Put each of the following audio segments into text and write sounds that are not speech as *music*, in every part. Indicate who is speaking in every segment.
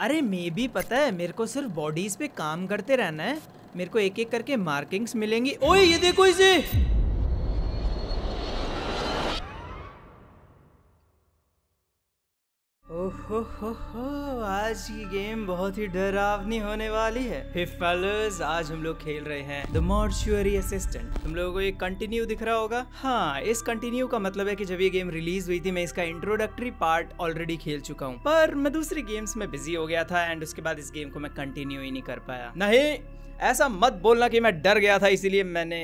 Speaker 1: अरे, मे भी पता है, मेरे को सिर्फ़ बॉडीज पे काम करते रहना है। मेरे को एक एक करके मार्किंग्स मिलेंगी। ओए, ये देखो इसे! ओहो हो हो आज की गेम बहुत ही डरावनी होने वाली है। Hey fellas, आज हम लोग खेल रहे हैं द मॉर्चुअरी असिस्टेंट तुम लोगों को ये कंटिन्यू दिख रहा होगा? हाँ इस कंटिन्यू का मतलब है कि जब ये गेम रिलीज़ हुई थी मैं इसका इंट्रोडक्टरी पार्ट ऑलरेडी खेल चुका हूँ। पर मैं दूसरी गेम्स में बिज़ी हो गया था एंड उसके बाद इस गेम को मैं कंटिन्यू ही नहीं कर पाया। नहीं ऐसा मत बोलना कि मैं डर गया था इसीलिए मैंने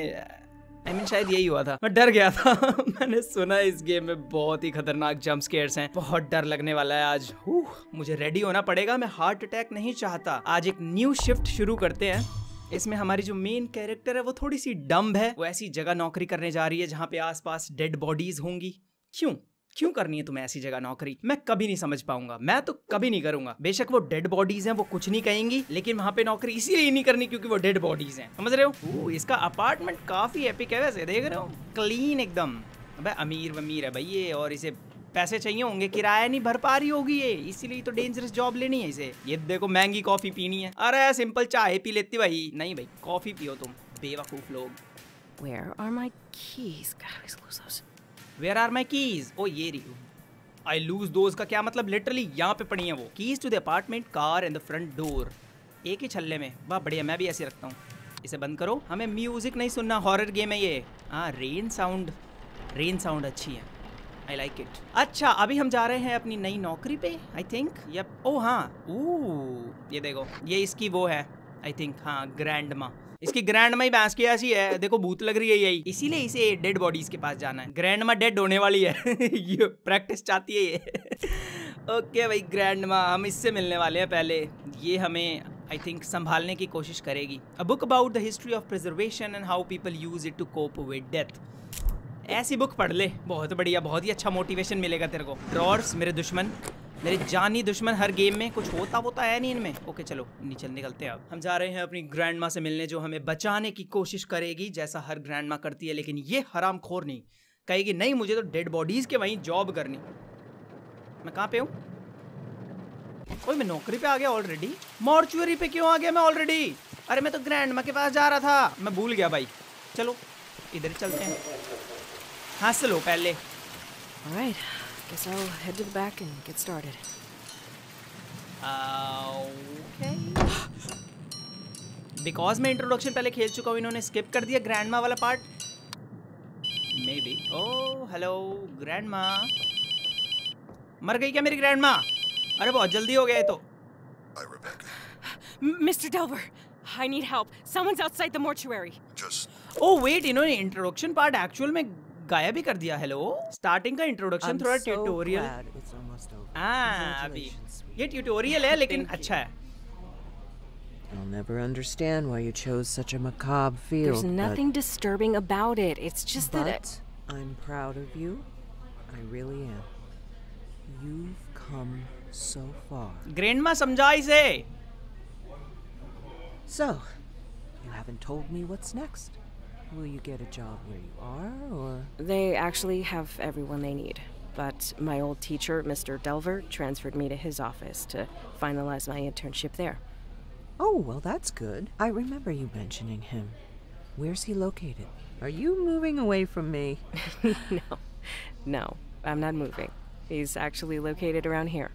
Speaker 1: आई I मीन mean, शायद यही हुआ था। मैं डर गया था। *laughs* मैंने सुना इस गेम में बहुत ही खतरनाक जंप स्केयर्स हैं। बहुत डर लगने वाला है आज। मुझे रेडी होना पड़ेगा। मैं हार्ट अटैक नहीं चाहता। आज एक न्यू शिफ्ट शुरू करते हैं। इसमें हमारी जो मेन कैरेक्टर है वो थोड़ी सी डम्ब है। वो ऐसी जगह नौकरी करने जा रही है जहाँ पे आसपास डेड बॉडीज होंगी। क्यों? क्यों करनी है तुम्हें ऐसी जगह नौकरी? मैं कभी नहीं समझ पाऊँगा। मैं तो कभी नहीं करूँगा। बेशक वो डेड बॉडीज हैं वो कुछ नहीं कहेंगी लेकिन वहाँ पे नौकरी इसीलिए नहीं करनी क्योंकि वो डेड बॉडीज हैं। समझ रहे हो? इसका अपार्टमेंट काफ़ी एपिक है वैसे देख रहे हो? क्लीन एकदम। अबे अमीर वमीर है भाई ये और इसे पैसे चाहिए होंगे किराया नहीं भर पा रही होगी ये इसीलिए तो डेंजरस जॉब लेनी है इसे। ये देखो महँगी कॉफ़ी पीनी है। अरे सिंपल चाय पी लेती भाई। नहीं भाई कॉफ़ी पियो तुम बेवकूफ़ लोग।
Speaker 2: Where are my keys? God,
Speaker 1: where are my keys ओ, ये रही आई लूज दोज का क्या मतलब? लिटरली यहाँ पे पड़ी है वो। Keys to the apartment car and the front door एक ही छल्ले में। वाह, बढ़िया, मैं भी ऐसे रखता हूँ। इसे बंद करो। हमें म्यूज़िक नहीं सुनना। हॉरर गेम है ये। हाँ रेन साउंड रेन साउंड अच्छी है। आई लाइक इट अच्छा अभी हम जा रहे हैं अपनी नई नौकरी पे आई थिंक ओ हाँ। ओ ये देखो। ये इसकी वो है आई थिंक हाँ ग्रैंड माँ इसकी ग्रैंड माई बैंस की ऐसी है। देखो, भूत लग रही है यही। इसीलिए इसे डेड बॉडीज के पास जाना है। ग्रैंड माँ डेड होने वाली है। *laughs* ये प्रैक्टिस चाहती है ये। *laughs* ओके भाई ग्रैंड माँ हम इससे मिलने वाले हैं पहले। ये हमें आई थिंक संभालने की कोशिश करेगी। A book about the history of preservation and how people use it to cope with death ऐसी बुक पढ़ ले। बहुत बढ़िया, बहुत ही अच्छा मोटिवेशन मिलेगा तेरे को। ड्रॉर्स मेरे दुश्मन। मेरे जानी दुश्मन हर गेम में कुछ होता होता है नहीं इनमें। ओके चलो नीचे निकलते हैं अब। हम जा रहे हैं अपनी ग्रैंड माँ से मिलने जो हमें बचाने की कोशिश करेगी जैसा हर ग्रैंड माँ करती है लेकिन ये हराम खोर नहीं। कहेगी नहीं मुझे तो डेड बॉडीज के वहीं जॉब करनी मैं कहाँ पे हूँ? ओए मैं नौकरी पे आ गया ऑलरेडी मॉर्चुअरी पे क्यों आ गया मैं ऑलरेडी अरे मैं तो ग्रैंड माँ के पास जा रहा था। मैं भूल गया भाई। चलो इधर चलते हैं। हासिल हो पहले।
Speaker 2: All right, guess I'll head to the back and get started.
Speaker 1: Okay. Because मैं इंट्रोडक्शन पहले खेल चुका हूँ इन्होंने स्किप कर दिया ग्रैंड वाला part may be O hello grand मर गई क्या मेरी ग्रैंड अरे बहुत जल्दी हो गया तो
Speaker 2: Mr. Delver, I need help. Someone's outside the mortuary.
Speaker 3: Just
Speaker 1: ओ वेट इन्होंने इंट्रोडक्शन पार्ट एक्चुअल में गायब ही कर दिया हेलो स्टार्टिंग का इंट्रोडक्शन थोड़ा ट्यूटोरियल. हाँ अभी ये ट्यूटोरियल है लेकिन अच्छा है
Speaker 4: I'll never understand why you chose such a macabre field.
Speaker 2: There's nothing disturbing about it. It's just
Speaker 4: but,
Speaker 2: that.
Speaker 4: but I'm proud of you. I really am. You've come so far.
Speaker 1: माँ समझा इसे
Speaker 4: So, you haven't told me what's next. Will you get a job where you are, or
Speaker 2: They actually have everyone they need. But my old teacher, Mr. Delver, transferred me to his office to finalize my internship there.
Speaker 4: Oh, well, that's good. I remember you mentioning him. Where's he located? Are you moving away from me? *laughs* *laughs*
Speaker 2: no, no, I'm not moving. He's actually located around here.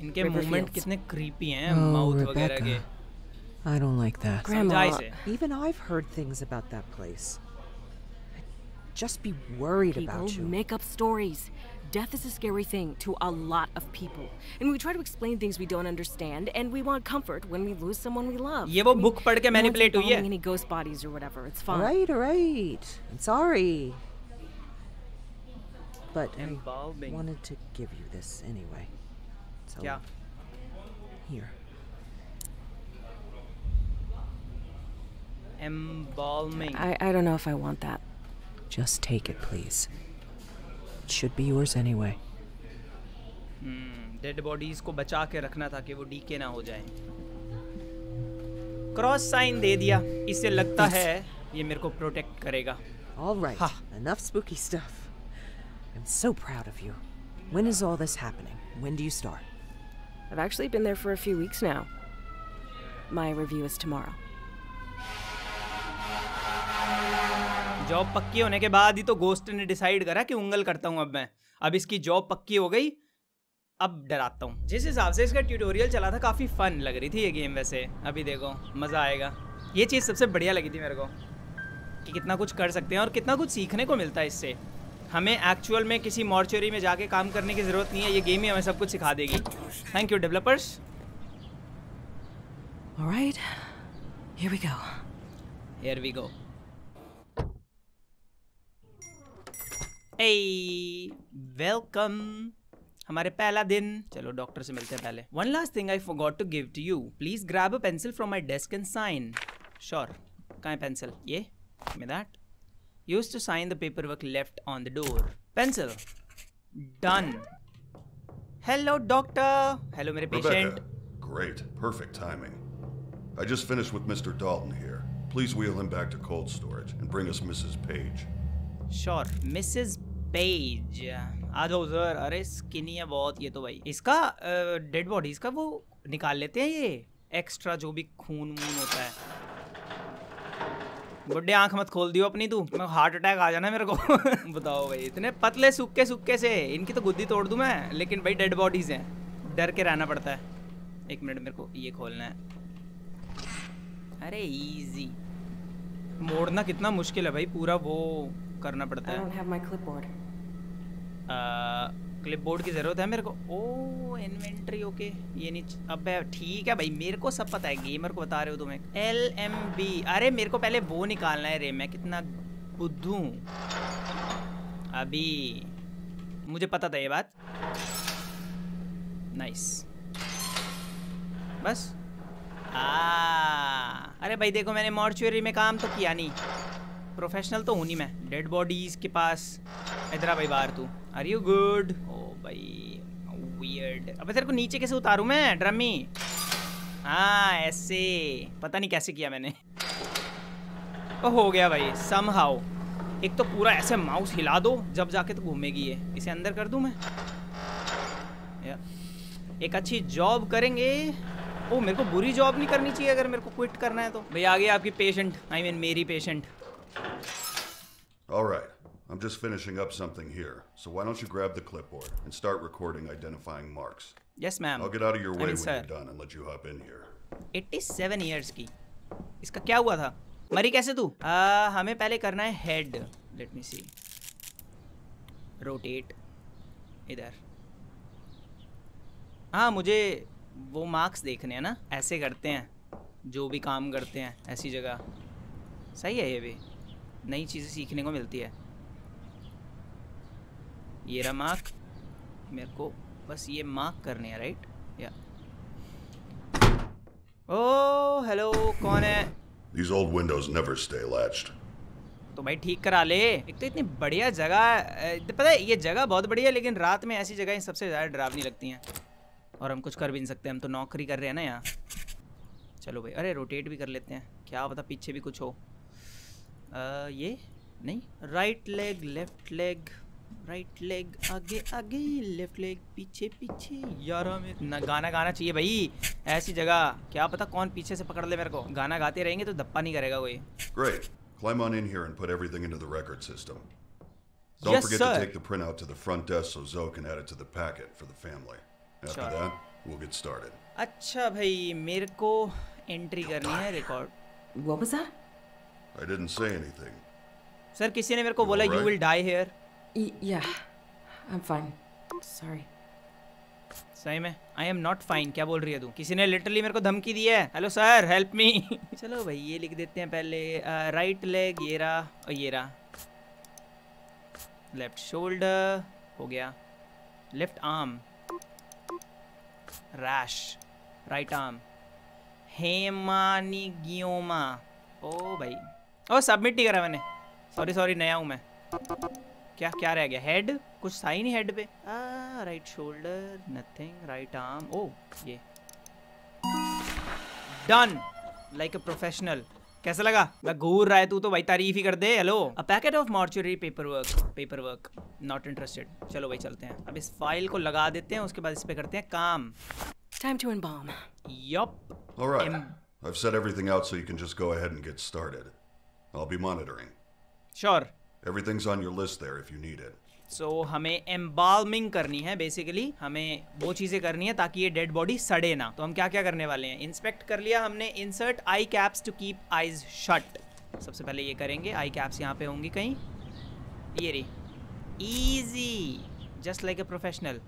Speaker 1: इनके
Speaker 2: River
Speaker 1: movement
Speaker 2: Fields.
Speaker 1: कितने creepy हैं
Speaker 4: Oh,
Speaker 1: mouth वगैरह के
Speaker 4: Rebecca. I don't like that.
Speaker 2: Grandma,
Speaker 1: समझा इसे
Speaker 4: Even I've heard things about that place. I'd just be worried
Speaker 2: people
Speaker 4: about you.
Speaker 2: make up stories. Death is a scary thing to a lot of people. And we try to explain things we don't understand, and we want comfort when we lose someone we love.
Speaker 1: ये वो
Speaker 2: I mean,
Speaker 1: book पढ़ के
Speaker 2: no one's
Speaker 1: manipulate हुई है।
Speaker 2: involving any ghost bodies or whatever. It's
Speaker 4: All
Speaker 2: fine.
Speaker 4: right, all right. I'm sorry. But I
Speaker 1: Embalming.
Speaker 4: wanted to give you this anyway. So
Speaker 1: क्या
Speaker 4: here.
Speaker 1: embalming
Speaker 2: I, I don't know if I want that.
Speaker 4: Just take it, please. It should be yours anyway.
Speaker 1: Dead bodies को बचा के रखना था कि वो DK ना हो जाए क्रॉस साइन दे दिया इससे लगता है ये मेरे को प्रोटेक्ट करेगा
Speaker 4: All right.
Speaker 1: Ha.
Speaker 4: Enough spooky stuff. I'm so proud of you. When is all this happening? When do you start?
Speaker 2: I've actually been there for a few weeks now. My review is tomorrow.
Speaker 1: Job पक्की होने के बाद ही तो ghost ने decide करा कि उंगल करता हूँ अब मैं। अब इसकी जॉब पक्की हो गई अब डराता हूँ। जिस हिसाब से इसका ट्यूटोरियल चला था काफ़ी फन लग रही थी ये गेम वैसे। अभी देखो मज़ा आएगा। ये चीज़ सबसे बढ़िया लगी थी मेरे को कि कितना कुछ कर सकते हैं और कितना कुछ सीखने को मिलता है इससे। हमें एक्चुअल में किसी मॉर्चरी में जाके काम करने की ज़रूरत नहीं है ये गेम ही हमें सब कुछ सिखा देगी। Thank you developers
Speaker 2: All right, here we go.
Speaker 1: Here we go. Hey, welcome. हमारे पहला दिन चलो डॉक्टर से मिलते हैं पहले one last thing I forgot to give to you please grab a pencil from my desk and sign sure कहाँ है पेंसिल ये में that use to sign the paper work left on the door pencil done hello doctor hello मेरे patient
Speaker 3: Rebecca. Great. Perfect timing. I just finished with Mr. Dalton here. Please wheel him back to cold storage and bring us Mrs. Page.
Speaker 1: Sure Mrs Page जाओ sir अरे skinny है बहुत, ये तो भाई। इसका dead body इसका वो निकाल लेते हैं ये? एक्स्ट्रा जो भी खून वून होता है। बुड्ढे आँख मत खोल दियो अपनी तू। मैं हार्ट अटैक आ जाना मेरे को। *laughs* बताओ भाई, इतने पतले सुक्के सुक्के से। इनकी तो गुद्दी तोड़ दूँ मैं, लेकिन भाई डेड बॉडीज हैं। डर के रहना पड़ता है। एक मिनट, मेरे को ये खोलना है। अरे इजी मोड़ना कितना मुश्किल है भाई, पूरा वो करना पड़ता है।
Speaker 2: clipboard.
Speaker 1: क्लिपबोर्ड की ज़रूरत है मेरे को? ओ इन्वेंट्री ओके ये नहीं अबे ठीक है भाई मेरे को सब पता है गेमर को बता रहे हो तुम्हें एल एम बी अरे मेरे को पहले वो निकालना है रे मैं कितना बुद्धू अभी मुझे पता था ये बात। नाइस बस। आ अरे भाई देखो मैंने मॉर्चुरी में काम तो किया नहीं। प्रोफेशनल तो हूँ नहीं मैं। डेड बॉडीज के पास। इधर भाई बाहर तू। आर यू गुड ओ भाई वियर्ड अबे तेरे को नीचे कैसे उतारूं मैं ड्रमी हाँ ऐसे। पता नहीं कैसे किया मैंने। ओ, हो गया भाई सम हाउ एक तो पूरा ऐसे माउस हिला दो, जब जाके तो घूमेगी ये। इसे अंदर कर दूँ मैं? या एक अच्छी जॉब करेंगे। ओ, मेरे को बुरी जॉब नहीं करनी चाहिए अगर मेरे को क्विट करना है तो। भाई, आ गई आपकी पेशेंट आई मीन मेरी patient
Speaker 3: All right. I'm just finishing up something here. So why don't you grab the clipboard and start recording identifying marks?
Speaker 1: Yes ma'am
Speaker 3: I'll get out of your way I
Speaker 1: mean,
Speaker 3: when
Speaker 1: sir.
Speaker 3: you're done and let you hop in here.
Speaker 1: 87 years की इसका क्या हुआ था मरी कैसे तू आ, हमें पहले करना है head let me see rotate इधर हाँ मुझे वो मार्क्स देखने हैं ना ऐसे करते हैं जो भी काम करते हैं ऐसी जगह सही है ये भी नई चीज़ें सीखने को मिलती है। ये रहा मार्क मेरे को बस ये मार्क करने हैं राइट या ओ हेलो कौन है?
Speaker 3: These old windows never stay latched.
Speaker 1: तो भाई ठीक करा ले। एक तो इतनी बढ़िया जगह अ, पता है ये जगह बहुत बढ़िया है लेकिन रात में ऐसी जगह सबसे ज़्यादा डरावनी लगती हैं। और हम कुछ कर भी नहीं सकते हम तो नौकरी कर रहे हैं ना यहाँ। चलो भाई अरे रोटेट भी कर लेते हैं। क्या पता पीछे भी कुछ हो। ये? नहीं? Right leg left leg right leg आगे आगे. लेफ़्ट लेग पीछे पीछे. यार हमें गाना गाना चाहिए भाई। ऐसी जगह। क्या पता कौन पीछे से पकड़ ले मेरे को। गाना गाते रहेंगे तो धप्पा नहीं करेगा कोई।
Speaker 3: Great climb on in here and put everything into the record system don't forget to take the print out to the front desk so Zoe can add it to the packet for the family after that we will get started
Speaker 1: अच्छा भाई मेरे को entry करनी है record
Speaker 2: what was that
Speaker 3: I didn't say anything.
Speaker 1: Sir किसी ने मेरे को बोला you
Speaker 3: alright?
Speaker 1: Will die here
Speaker 2: Y- yeah, I'm fine. Sorry.
Speaker 1: सही में आई एम नॉट फाइन क्या बोल रही है तू किसी ने लिटरली मेरे को धमकी दी है हेलो सर हेल्प मी चलो भाई ये लिख देते हैं पहले राइट लेग ये रहा और ये रहा लेफ़्ट शोल्डर हो गया left arm rash right arm hemangioma ओ भाई ओ सबमिट नहीं करा मैंने। सॉरी सॉरी नया हूँ मैं। क्या क्या रह गया? हेड कुछ ही नहीं हेड पे। Right shoulder nothing right arm ओ ये। डन लाइक अ प्रोफेशनल कैसा लगा? मैं घूर रहा है तू तो भाई तारीफ़ ही कर दे। Hello a packet of mortuary paper work paper work not interested चलो भाई चलते हैं। अब इस फ़ाइल को लगा देते हैं उसके बाद इस पे करते हैं काम।
Speaker 2: To embalm.
Speaker 1: Yup.
Speaker 3: All right.
Speaker 1: Em-
Speaker 3: I've set everything out so you can just go ahead and get started. I'll be monitoring.
Speaker 1: Sure
Speaker 3: Everything's on your list there if you need it.
Speaker 1: So हमें embalming करनी है basically हमें वो चीज़ें करनी है ताकि ये डेड बॉडी सड़े ना। तो हम क्या क्या करने वाले हैं? इंस्पेक्ट कर लिया हमने. Insert eye caps to keep eyes shut सबसे पहले ये करेंगे. आई कैप्स यहाँ पे होंगी कहीं। ये रही। Easy just like a professional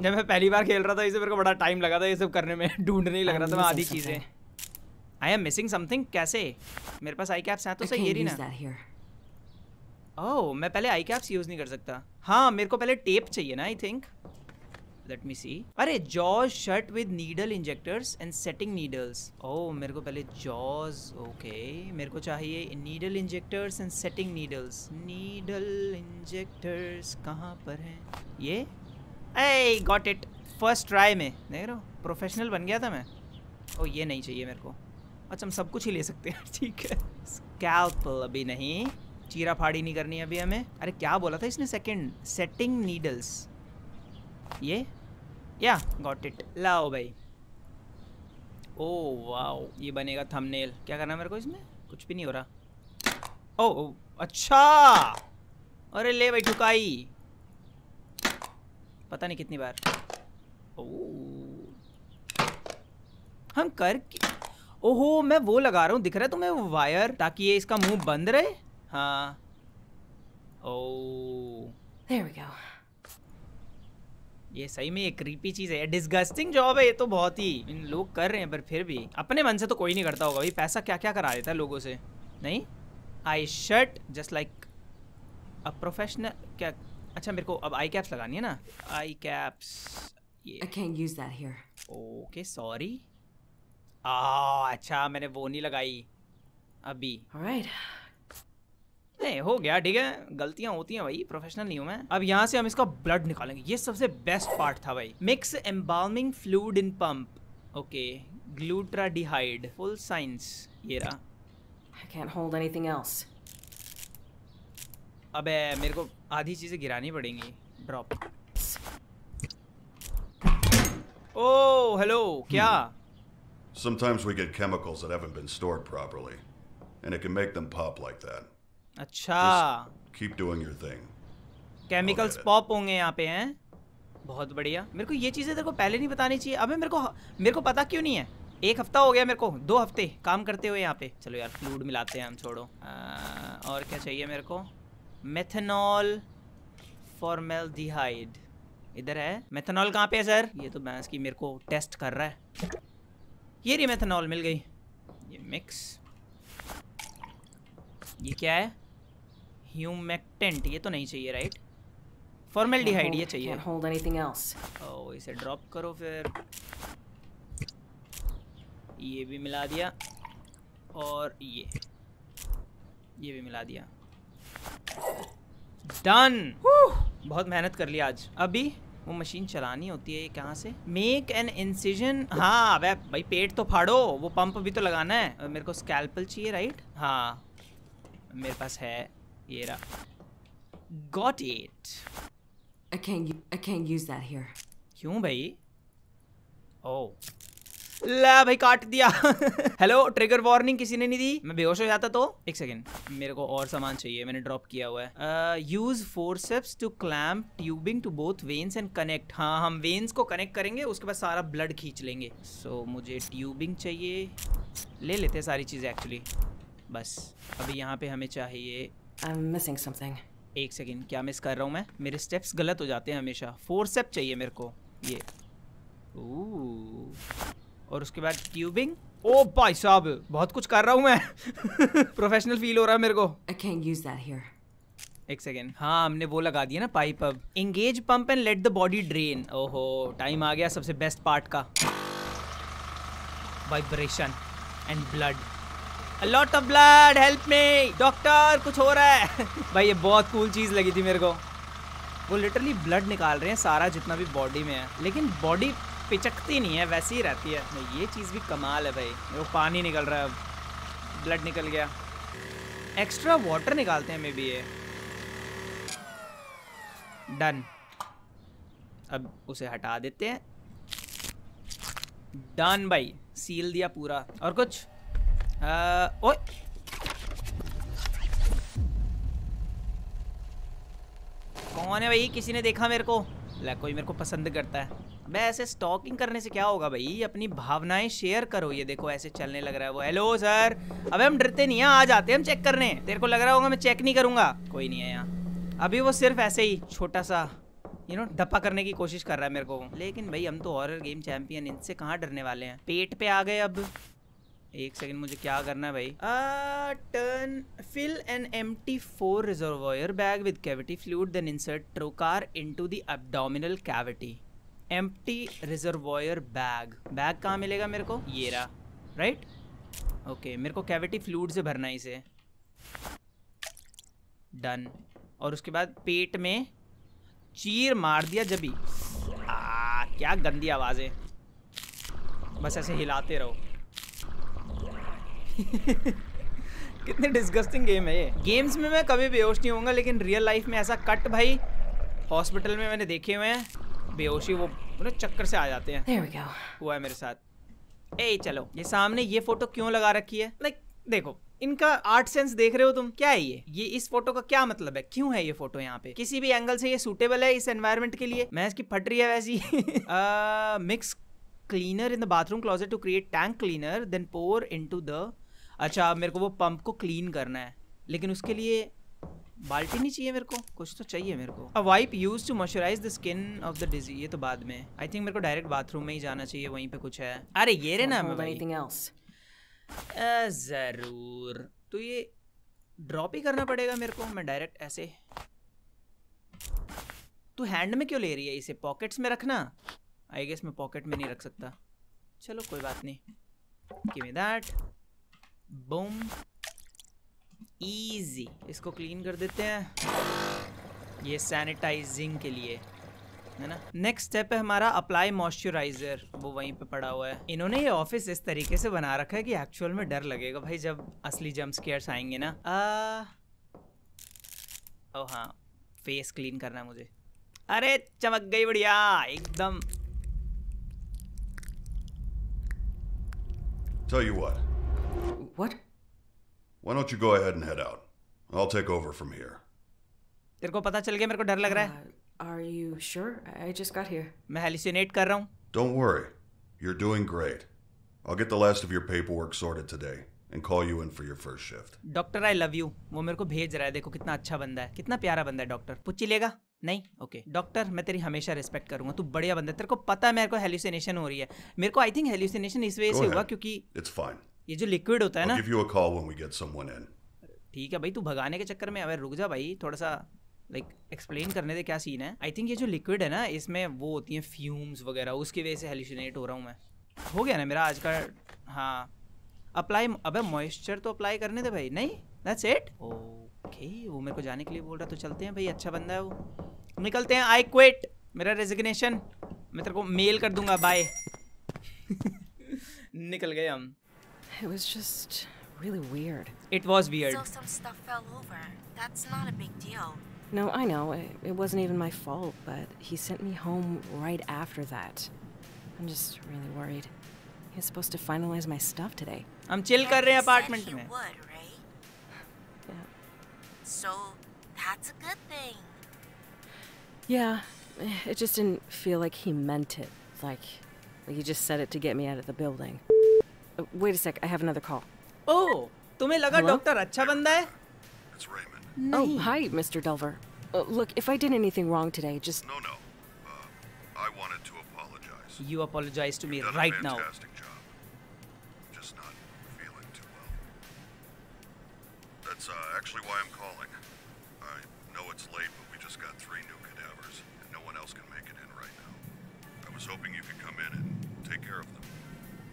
Speaker 1: जब मैं पहली बार खेल रहा था इसे मेरे को बड़ा टाइम लगा था ये सब करने में। *laughs* ढूँढने ही लग रहा था मैं आधी चीज़ें। आई एम मिसिंग समथिंग कैसे? मेरे पास आई कैप्स हैं तो सही ये ना. ओह मैं पहले आई कैप्स यूज़ नहीं कर सकता। हाँ मेरे को पहले टेप चाहिए ना I think late me see अरे jaws shut with needle injectors and setting needles ओह मेरे को पहले जॉज ओके मेरे को चाहिए needle injectors and setting needles needle injectors कहाँ पर हैं? ये? Ah got it first try में। देख रहे हो? प्रोफेशनल बन गया था मैं। ओ ये नहीं चाहिए मेरे को। अच्छा हम सब कुछ ही ले सकते हैं *laughs* ठीक है। स्कैल्पल अभी नहीं चीरा फाड़ी नहीं करनी अभी हमें। अरे क्या बोला था इसने सेकंड सेटिंग नीडल्स ये? या गॉट इट लाओ भाई। ओ वाओ ये बनेगा थंबनेल क्या करना मेरे को इसमें? कुछ भी नहीं हो रहा। ओ, ओ अच्छा! अरे ले भाई ठुकाई। पता नहीं कितनी बार। ओ। हम कर ओहो मैं वो लगा रहा हूँ दिख रहा है तुम्हें वो वायर ताकि ये इसका मुँह बंद रहे? हाँ। ओ. ये सही में एक क्रीपी चीज़ है। डिस्गस्टिंग जॉब है ये तो बहुत ही। इन लोग कर रहे हैं पर फिर भी। अपने मन से तो कोई नहीं करता होगा भाई। पैसा क्या क्या करा देता है लोगों से? नहीं? I shirt just like a professional क्या? अच्छा मेरे को अब आई कैप्स लगानी है ना?
Speaker 2: Eye caps that
Speaker 1: okay sorry आ अच्छा मैंने वो नहीं लगाई। अभी।
Speaker 2: Right.
Speaker 1: नहीं हो गया ठीक है। गलतियाँ होती हैं भाई प्रोफेशनल नहीं हूँ मैं। अब यहाँ से हम इसका ब्लड निकालेंगे। ये सबसे बेस्ट पार्ट था भाई। Mix embalming fluid in pump okay glutaraldehyde full science ये रहा।
Speaker 2: I can't hold anything else.
Speaker 1: अबे मेरे को आधी चीज़ें गिरानी पड़ेंगी। ड्रॉप ओ हेलो क्या?
Speaker 3: Sometimes we get chemicals that haven't been stored properly, and it can make them pop like that.
Speaker 1: अच्छा।
Speaker 3: Keep doing your thing. Chemicals
Speaker 1: pop होंगे यहाँ पे हैं? बहुत बढ़िया। मेरे को ये चीज़ें तेरे को पहले नहीं बतानी चाहिए। अबे मेरे को मेरे को पता क्यों नहीं है? एक हफ़्ता हो गया मेरे को दो हफ़्ते काम करते हुए यहाँ पे। चलो यार फ्लूड मिलाते हैं हम छोड़ो। आ, और क्या चाहिए मेरे को? मेथनॉल फॉर्मेल्डिहाइड इधर है। मेथनॉल कहाँ पे है सर ये तो भैंस की मेरे को टेस्ट कर रहा है। ये रही मेथनॉल मिल गई। ये मिक्स ये क्या है? ह्यूमेक्टेंट ये तो नहीं चाहिए राइट फॉर्मेल्डिहाइड ये चाहिए।
Speaker 2: Hold anything else.
Speaker 1: ओ इसे ड्रॉप करो फिर। ये भी मिला दिया। और ये। ये भी मिला दिया। डन बहुत मेहनत कर लिया आज। अभी वो मशीन चलानी होती है ये कहाँ से? मेक एन इंसिजन हाँ वह भाई पेट तो फाड़ो वो पंप भी तो लगाना है। मेरे को स्कैल्पल चाहिए राइट हाँ। मेरे पास है ये रहा। Got it
Speaker 2: I can't. I I can't use that here.
Speaker 1: क्यों भाई? ओ ला भाई काट दिया। हेलो ट्रिगर वार्निंग किसी ने नहीं दी? मैं बेहोश हो जाता तो। एक सेकेंड मेरे को और सामान चाहिए मैंने ड्रॉप किया हुआ है। Use forceps to clamp tubing to both veins and connect हाँ हम वेन्स को कनेक्ट करेंगे उसके बाद सारा ब्लड खींच लेंगे। सो so, मुझे ट्यूबिंग चाहिए। ले लेते हैं सारी चीज़ें एक्चुअली बस अभी यहाँ पे हमें चाहिए।
Speaker 2: I'm missing something.
Speaker 1: एक सेकेंड क्या मिस कर रहा हूँ मैं? मेरे स्टेप्स गलत हो जाते हैं हमेशा। फोर स्टेप चाहिए मेरे को। ये. और उसके बाद ट्यूबिंग ओ भाई साहब बहुत कुछ कर रहा हूँ मैं। *laughs* प्रोफेशनल फील हो रहा है मेरे को।
Speaker 2: I can't use that here.
Speaker 1: एक सेकेंड हाँ हमने वो लगा दिया ना पाइप अब। Engage pump and let the body drain ओहो टाइम आ गया सबसे बेस्ट पार्ट का। Vibration and blood A lot of blood, help me! Doctor कुछ हो रहा है? *laughs* भाई ये बहुत कूल चीज़ लगी थी मेरे को। वो लिटरली ब्लड निकाल रहे हैं सारा जितना भी बॉडी में है। लेकिन बॉडी पिचकती नहीं है वैसी ही रहती है। ये चीज़ भी कमाल है भाई। को पानी निकल रहा है ब्लड निकल गया। एक्स्ट्रा वाटर निकालते हैं मे बी ये। डन अब उसे हटा देते हैं। डन भाई। सील दिया पूरा। और कुछ? आ, ओए। कौन है भाई? किसी ने देखा मेरे को? ला कोई मेरे को पसंद करता है। मैं ऐसे स्टॉकिंग करने से क्या होगा भाई? अपनी भावनाएँ शेयर करो। ये देखो, ऐसे चलने लग रहा है वो। हेलो सर अबे हम डरते नहीं हैं आ जाते हैं हम चेक करने। तेरे को लग रहा होगा मैं चेक नहीं करूँगा। कोई नहीं है यहाँ। अभी वो सिर्फ़ ऐसे ही, छोटा सा यू नो डप्पा करने की कोशिश कर रहा है मेरे को। लेकिन भाई, हम तो हॉरर गेम चैंपियन इनसे कहाँ डरने वाले हैं? पेट पे आ गए अब। एक सेकंड मुझे क्या करना है भाई? Turn fill an empty for reservoir bag with cavity fluid then insert trocar into the abdominal cavity empty reservoir bag bag कहाँ मिलेगा मेरे को? ये रहा राइट ओके मेरे को कैविटी फ्लूड से भरना है इसे। डन और उसके बाद पेट में चीर मार दिया जबी। आ, क्या गंदी आवाज़ें बस ऐसे हिलाते रहो। *laughs* कितने डिस्गस्टिंग गेम है ये। गेम्स में मैं कभी बेहोश नहीं होऊँगा, लेकिन रियल लाइफ में ऐसा कट भाई हॉस्पिटल में मैंने देखे हुए हैं। बेहोशी वो ना चक्कर से आ जाते हैं। हुआ है मेरे साथ। ए चलो ये सामने ये फ़ोटो क्यों लगा रखी है? लाइक देखो इनका आर्ट सेंस देख रहे हो तुम? क्या है ये? ये इस फ़ोटो का क्या मतलब है? क्यों है ये फ़ोटो यहाँ पे? किसी भी एंगल से ये सूटेबल है इस एनवायरनमेंट के लिए? मैं इसकी फट रही है वैसी। Mix cleaner in the bathroom closet to create tank cleaner then pour into the अच्छा मेरे को वो पंप को क्लीन करना है। लेकिन उसके लिए बाल्टी नहीं चाहिए मेरे को? कुछ तो चाहिए मेरे को। A wipe use to moisturise the skin of the disease ये तो बाद में। आई थिंक मेरे को डायरेक्ट बाथरूम में ही जाना चाहिए वहीं पे कुछ है। अरे ये रे ना. अ, ज़रूर। तो ये ड्रॉप ही करना पड़ेगा मेरे को मैं डायरेक्ट ऐसे। तू हैंड में क्यों ले रही है इसे? पॉकेट्स में रखना। आई गेस मैं पॉकेट में नहीं रख सकता। चलो कोई बात नहीं। Give me that boom easy इसको क्लीन कर देते हैं। ये सैनिटाइजिंग के लिए है ना? नेक्स्ट स्टेप है हमारा अप्लाई मॉइस्चराइजर वो वहीं पे पड़ा हुआ है। इन्होंने ये ऑफ़िस इस तरीके से बना रखा है कि एक्चुअल में डर लगेगा। भाई जब असली जंप स्केयर्स आएँगे ना। आ ओ हाँ फेस क्लीन करना है मुझे। अरे चमक गई बढ़िया। एकदम।
Speaker 3: Tell you what,
Speaker 2: What?
Speaker 3: Why don't you go ahead and head out? I'll take over from here.
Speaker 1: तेरे को पता चल गया मेरे को डर लग रहा है
Speaker 2: Uh, are you sure? I just got here.
Speaker 1: मैं हेलिसिनेट कर रहा हूँ
Speaker 3: Don't worry, you're doing great. I'll get the last of your paperwork sorted today and call you in for your first shift.
Speaker 1: Doctor I love you वो मेरे को भेज रहा है देखो कितना अच्छा बंदा है कितना प्यारा बंदा है डॉक्टर पुच्ची लेगा नहीं ओके okay. डॉक्टर मैं तेरी हमेशा रिस्पेक्ट करूँगा तू बढ़िया बंदा है तेरे को पता है मेरे को हेल्यूसिनेशन हो रही है मेरे को आई थिंक हेल्यूसिनेशन इस वजह से हुआ क्योंकि
Speaker 3: It's fine.
Speaker 1: ये जो लिक्विड होता है ना।
Speaker 3: give you a call when we get someone in.
Speaker 1: ठीक है भाई तू भगाने के चक्कर में अबे रुक जा भाई थोड़ा सा लाइक like, एक्सप्लेन करने दे क्या सीन है। आई थिंक ये जो लिक्विड है ना इसमें वो होती हैं फ्यूम्स वगैरह उसकी वजह से हेल्यूसिनेट हो रहा हूँ मैं। हो गया ना मेरा आज का हाँ। अप्लाई अबे मॉइस्चर तो अप्लाई करने दे भाई नहीं? दैट्स इट ओके वो मेरे को जाने के लिए बोल रहा तो चलते हैं भाई अच्छा बंदा है वो। निकलते हैं आई क्विट मेरा रेजिग्नेशन मैं तेरे को मेल कर दूँगा बाय *laughs* निकल गए हम।
Speaker 2: It was just really weird.
Speaker 1: It was weird.
Speaker 5: So some stuff fell over. That's not a big deal.
Speaker 2: No, I know. It, it wasn't even my fault, but he sent me home right after that. I'm just really worried. He's supposed to finalize my stuff today.
Speaker 1: I'm chill
Speaker 5: yeah, kar
Speaker 1: rahe
Speaker 5: apartment
Speaker 1: mein.
Speaker 5: Would, right?
Speaker 2: yeah.
Speaker 5: So that's a good thing.
Speaker 2: Yeah, eh, it just didn't feel like he meant it. Like, like he just said it to get me out of the building. Uh, wait a sec, I have another call.
Speaker 1: ओह तुम्हें लगा
Speaker 2: Hello?
Speaker 1: Doctor अच्छा बंदा है
Speaker 3: It's Raymond.
Speaker 2: Oh, hi, Mr. Delver. Uh, look, if I did anything wrong today, just
Speaker 3: No, no. Uh, I wanted to apologize.
Speaker 1: You apologize to me
Speaker 3: Done
Speaker 1: right
Speaker 3: a
Speaker 1: now
Speaker 3: fantastic job. Just not feeling too well. That's uh, actually why I'm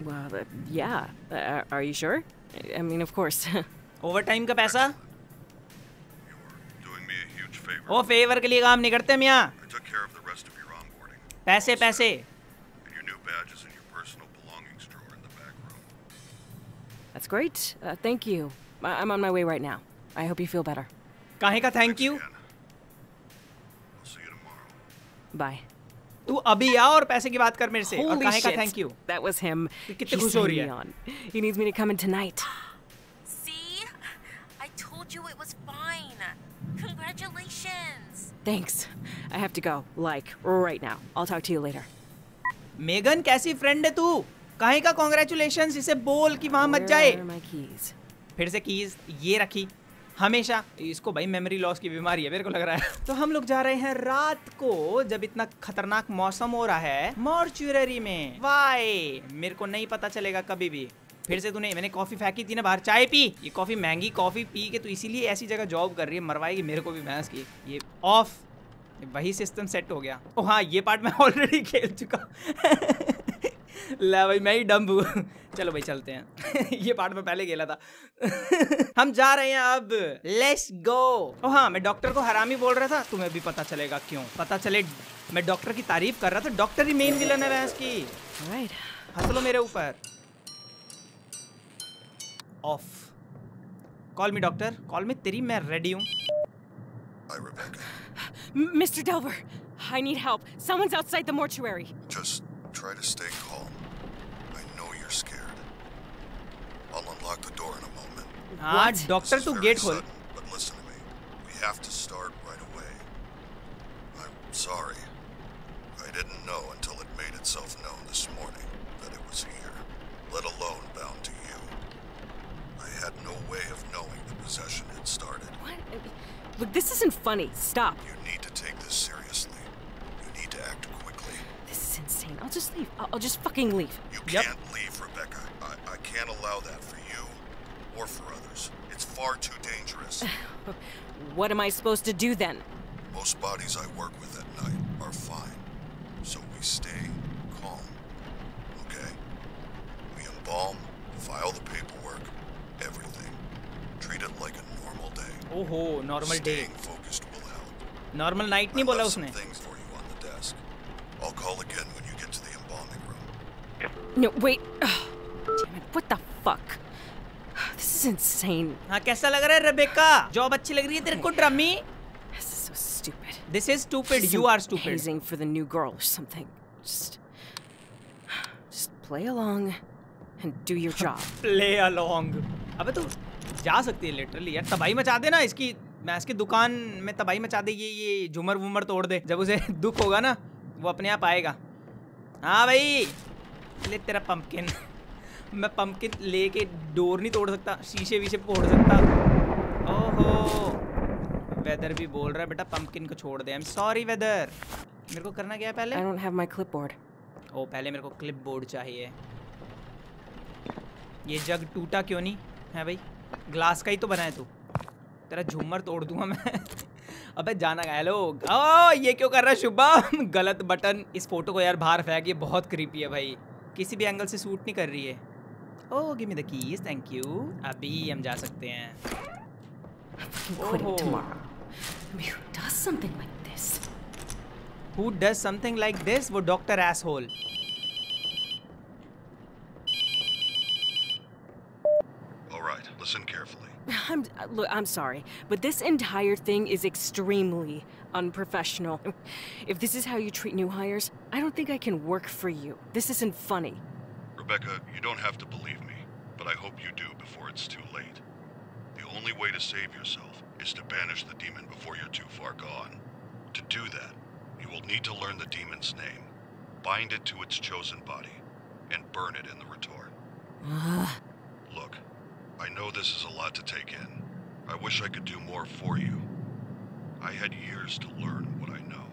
Speaker 2: well, uh, yeah. Uh, are you sure? I- I mean, of course. *laughs*
Speaker 1: Over time का पैसा
Speaker 3: You're doing me a huge favor.
Speaker 1: O favour के लिए काम नहीं करते हम यहाँ
Speaker 3: I took care of the rest of your onboarding.
Speaker 1: पैसे
Speaker 3: All set.
Speaker 1: पैसे
Speaker 3: And your new badge is in your personal belongings drawer in the back room.
Speaker 2: That's great. Uh, thank you. I- I'm on my way right now. I hope you feel better.
Speaker 1: काहे का thank
Speaker 3: Thanks
Speaker 1: you
Speaker 3: again. I'll see you tomorrow.
Speaker 2: Bye.
Speaker 1: तू अभी आ और पैसे की बात कर मेरे से। और कहे का thank you
Speaker 2: that was him
Speaker 1: कितने खुश हो रही है।
Speaker 2: He needs me to come in tonight
Speaker 5: see I told you it was fine congratulations
Speaker 2: thanks I have to go like right now I will talk to you later
Speaker 1: Megan कैसी friend है तू? कहे का congratulations इसे बोल कि वहाँ मत जाए। फिर से कीज ये रखी। हमेशा इसको भाई मेमोरी लॉस की बीमारी है, मेरे को लग रहा है। *laughs* तो हम लोग जा रहे हैं रात को, जब इतना खतरनाक मौसम हो रहा है मॉर्चुररी में। वाई मेरे को नहीं पता चलेगा कभी भी। फिर से तूने, मैंने कॉफ़ी फेंकी थी ना बाहर, चाय पी। ये कॉफ़ी महँगी कॉफ़ी पी के तू इसीलिए ऐसी जगह जॉब कर रही है, मरवाएगी मेरे को भी भैंस की। ये ऑफ़ वही सिस्टम सेट हो गया। ओ हाँ ये पार्ट मैं ऑलरेडी *laughs* खेल चुका। *laughs* *laughs* ला भाई मैं ही डम्ब हूँ। *laughs* चलो भाई चलते हैं। *laughs* ये पार्ट में पहले खेला था। हम जा रहे हैं अब। लेट्स गो ओ हाँ मैं डॉक्टर को हरामी बोल रहा था। तुम्हें भी पता चलेगा क्यों? पता चले मैं डॉक्टर की तारीफ़ कर रहा था। डॉक्टर ही मेन विलन है भैंस की।
Speaker 2: Right.
Speaker 1: हंस लो मेरे ऊपर। Off call me doctor call me तेरी मैं रेडी हूँ।
Speaker 2: Mr. Delver, I need help. Someone's outside the mortuary.
Speaker 3: Just try to stay calm. lock the door in a moment.
Speaker 1: Doctor to
Speaker 3: gate. But listen to me. We have to start right away. I'm sorry. I didn't know until it made itself known this morning that it was here, let alone bound to you. I had no way of knowing the possession had started.
Speaker 2: What? Look, this isn't funny. Stop.
Speaker 3: You need to take this seriously. You need to act quickly.
Speaker 2: This is insane. I'll just leave. I'll, I'll just fucking leave.
Speaker 3: You
Speaker 1: yep.
Speaker 3: can't leave, Rebecca. I, I can't allow that for you or for others. It's far too dangerous. *laughs*
Speaker 2: what am I supposed to do then?
Speaker 3: Most bodies I work with at night are fine. So we stay calm. Okay? We embalm, file the paperwork, everything. Treat it like a normal day.
Speaker 1: Oh, normal
Speaker 3: Staying day. focused will help.
Speaker 1: Normal night
Speaker 3: Ni bola
Speaker 1: usne.
Speaker 3: things for you on the desk. I'll call again when you get to the embalming room.
Speaker 2: No, wait. Damn it, what the fuck? This is insane.
Speaker 1: हाँ कैसा लग रहा है Rebecca? Job अच्छी लग रही है तेरे को ड्रमी
Speaker 2: This is so stupid.
Speaker 1: This is stupid
Speaker 2: This
Speaker 1: you
Speaker 2: isn't
Speaker 1: are
Speaker 2: hazing for the new girl or something. Just, just play along and do your *laughs* job.
Speaker 1: Play along अबे तू जा सकती है लिटरली यार तबाही मचा दे ना इसकी। मैं इसकी दुकान में तबाही मचा दे ये ये झूमर वूमर तोड़ दे। जब उसे *laughs* दुख होगा ना वो अपने आप आएगा। हाँ भाई ले तेरा पंपकिन मैं पंपकिन लेके डोर नहीं तोड़ सकता शीशे वीशे फोड़ सकता। ओहो वेदर भी बोल रहा है बेटा पंपकिन को छोड़ दे। आई एम सॉरी वेदर मेरे को करना क्या है पहले?
Speaker 2: I don't have my clipboard.
Speaker 1: ओ पहले मेरे को क्लिप बोर्ड चाहिए। ये जग टूटा क्यों नहीं? है भाई ग्लास का ही तो बना है तू। तेरा झूमर तोड़ दूँगा मैं। *laughs* अबे जाना गया हेलो। ओ ये क्यों कर रहा है शुभम? गलत बटन। इस फ़ोटो को यार बाहर फेंक ये बहुत क्रीपी है भाई। किसी भी एंगल से सूट नहीं कर रही है। Oh give me the keys thank you अभी हम जा सकते हैं
Speaker 2: I'm quitting
Speaker 1: Oh.
Speaker 2: tomorrow. I mean, who does something like this?
Speaker 1: Who does something like this वो doctor asshole
Speaker 3: All right, listen carefully.
Speaker 2: I'm uh, look. I'm sorry, but this entire thing is extremely unprofessional. If this is how you treat new hires, I don't think I can work for you. This isn't funny.
Speaker 3: Rebecca, you don't have to believe me, but I hope you do before it's too late. The only way to save yourself is to banish the demon before you're too far gone. To do that, you will need to learn the demon's name, bind it to its chosen body, and burn it in the retort. Look, I know this is a lot to take in. I wish I could do more for you. I had years to learn what I know.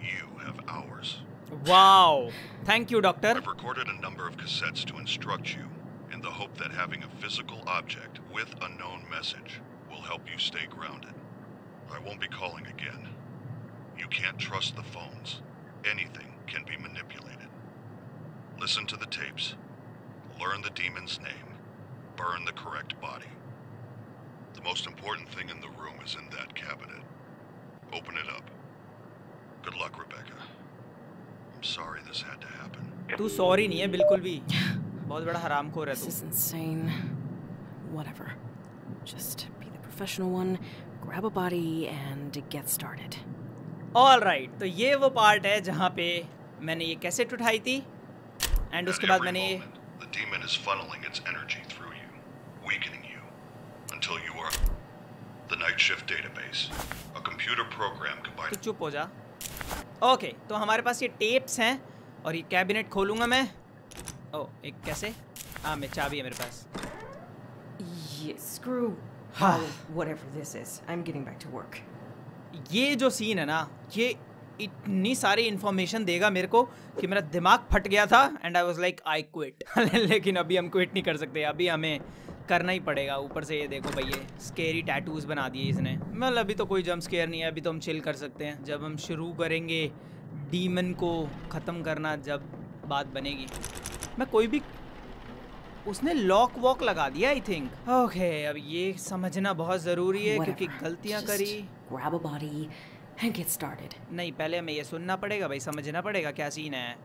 Speaker 3: You have hours.
Speaker 1: Wow. Thank you, Doctor.
Speaker 3: I've recorded a number of cassettes to instruct you in the hope that having a physical object with a known message will help you stay grounded. I won't be calling again. You can't trust the phones. Anything can be manipulated. Listen to the tapes. Learn the demon's name. Burn the correct body. The most important thing in the room is in that cabinet. Open it up. Good luck, Rebecca I'm sorry this had to happen.
Speaker 1: तू sorry नहीं है बिल्कुल भी बहुत बड़ा हराम खोर है
Speaker 2: This
Speaker 1: तू
Speaker 2: is insane. Whatever. Just be the professional one, grab a body, and get started.
Speaker 1: All right right, तो ये वो पार्ट है जहाँ पे मैंने ये कैसेट उठाई थी एंड उसके बाद मैंने
Speaker 3: the demon is funneling its energy through you, weakening you until you are the night shift database, a computer program
Speaker 1: तो
Speaker 3: combining
Speaker 1: चुप हो जा ओके तो हमारे पास ये टेप्स हैं और ये कैबिनेट खोलूँगा मैं। ओ एक कैसे? हाँ मैं चाबी है मेरे पास।
Speaker 2: Yeah, work.
Speaker 1: ये जो सीन है ना ये इतनी सारी इन्फॉर्मेशन देगा मेरे को कि मेरा दिमाग फट गया था and I was like I quit लेकिन अभी हम क्विट नहीं कर सकते अभी हमें करना ही पड़ेगा। ऊपर से ये देखो भैया स्केरी टैटूज बना दिए इसने। मतलब अभी तो कोई जंप स्केयर नहीं है अभी तो हम चिल कर सकते हैं। जब हम शुरू करेंगे डीमन को ख़त्म करना जब बात बनेगी। मैं कोई भी उसने लॉक वॉक लगा दिया आई थिंक ओके अब ये समझना बहुत ज़रूरी है क्योंकि
Speaker 2: Whatever.
Speaker 1: गलतियाँ करी।
Speaker 2: Grab a body and get started.
Speaker 1: नहीं पहले हमें ये सुनना पड़ेगा भाई समझना पड़ेगा क्या सीन है.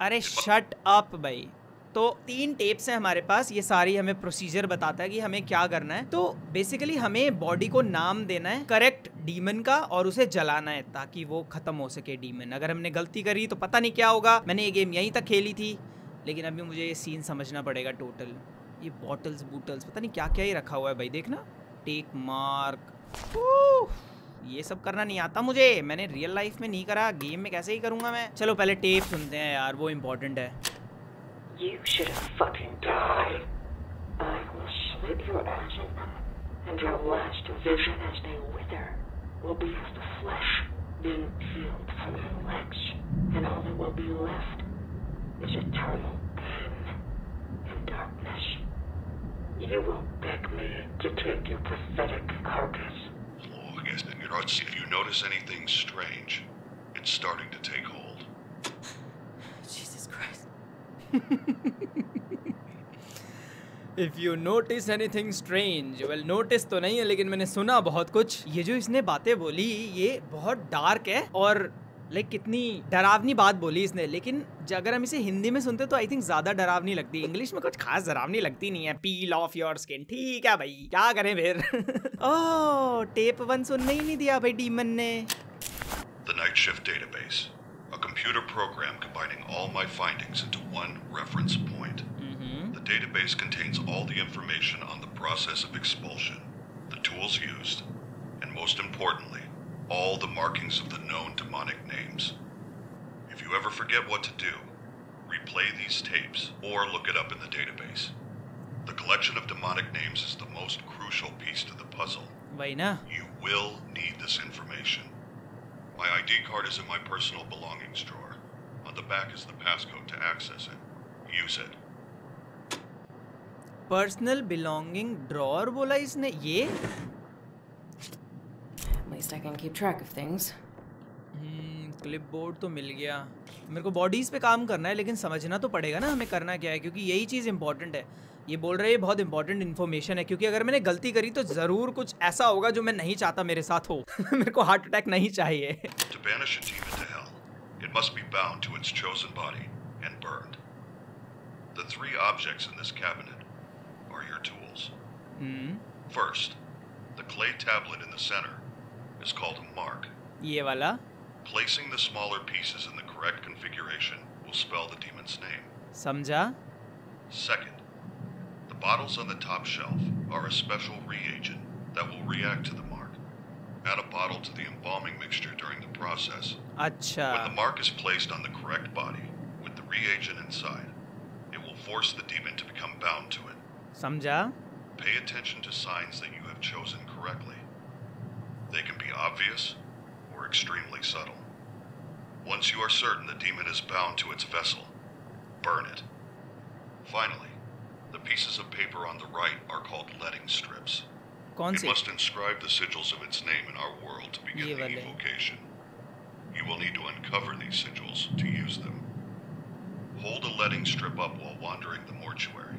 Speaker 1: अरे शट अप भाई। तो तीन टेप्स हैं हमारे पास। ये सारी हमें प्रोसीजर बताता है कि हमें क्या करना है। तो बेसिकली हमें बॉडी को नाम देना है करेक्ट डीमन का, और उसे जलाना है ताकि वो खत्म हो सके डीमन अगर हमने गलती करी तो पता नहीं क्या होगा। मैंने ये गेम यहीं तक खेली थी, लेकिन अभी मुझे ये सीन समझना पड़ेगा टोटल ये बॉटल्स बूटल्स पता नहीं क्या क्या ही रखा हुआ है भाई, देखना। टेक मार्क ये सब करना नहीं आता मुझे। मैंने रियल लाइफ में नहीं करा गेम में कैसे ही करूँगा मैं। चलो पहले टेप सुनते हैं यार, वो इम्पोर्टेंट है।
Speaker 6: You should have fucking died. I will slit your eyes open, and your last vision as they wither will be of the flesh being peeled from your legs, and all that will be left is eternal pain and darkness. You will beg me to take your pathetic carcass.
Speaker 3: Oh, know, it's- if you notice anything strange, it's starting to take hold.
Speaker 1: If you notice anything strange well notice तो नहीं है लेकिन मैंने सुना बहुत कुछ। ये जो इसने बातें बोली ये बहुत डार्क है और लाइक कितनी डरावनी बात बोली इसने। लेकिन अगर हम इसे हिंदी में सुनते तो आई थिंक ज़्यादा डरावनी लगती इंग्लिश में कुछ खास डरावनी लगती नहीं है। पील ऑफ़ योर स्किन ठीक है भाई क्या करें फिर? *laughs* ओह टेप वन सुनने ही नहीं दिया भाई डीमन ने।
Speaker 3: The Night Shift Database, computer program combining all my findings into one reference point. Mm-hmm. The database contains all the information on the process of expulsion, the tools used, and most importantly, all the markings of the known demonic names. If you ever forget what to do, replay these tapes or look it up in the database. The collection of demonic names is the most crucial piece to the puzzle.
Speaker 1: Why not?
Speaker 3: You will need this information. My ID card is in my personal belongings drawer. On the back is the passcode to access it. Use it.
Speaker 1: Personal belonging drawer बोला इसने ये
Speaker 2: At least I can keep track of things.
Speaker 1: Clipboard तो मिल गया मेरे को bodies पे काम करना है लेकिन समझना तो पड़ेगा ना हमें करना क्या है क्योंकि यही चीज़ इंपॉर्टेंट है ये बोल रहे हैं बहुत इंपॉर्टेंट इन्फॉर्मेशन है क्योंकि अगर मैंने गलती करी तो ज़रूर कुछ ऐसा होगा जो मैं नहीं चाहता मेरे साथ हो मेरे को हार्ट अटैक नहीं चाहिए
Speaker 3: it must be bound to its chosen body and burned. The three objects in this cabinet are your tools. First, the clay tablet in the center is called a mark.
Speaker 1: ये वाला
Speaker 3: Placing the smaller pieces in the correct configuration will spell the demon's name.
Speaker 1: समझा
Speaker 3: Second, The bottles on the top shelf are a special reagent that will react to the mark. Add a bottle to the embalming mixture during the process.
Speaker 1: Acha.
Speaker 3: When the mark is placed on the correct body with the reagent inside, it will force the demon to become bound to it.
Speaker 1: Samja.
Speaker 3: Pay attention to signs that you have chosen correctly. They can be obvious or extremely subtle. Once you are certain the demon is bound to its vessel, burn it. Finally, Pieces of paper on the right are called letting strips. it must inscribe the sigils of its name in our world to begin the invocation. You will need to uncover these sigils to use them. Hold a letting strip up while wandering the mortuary.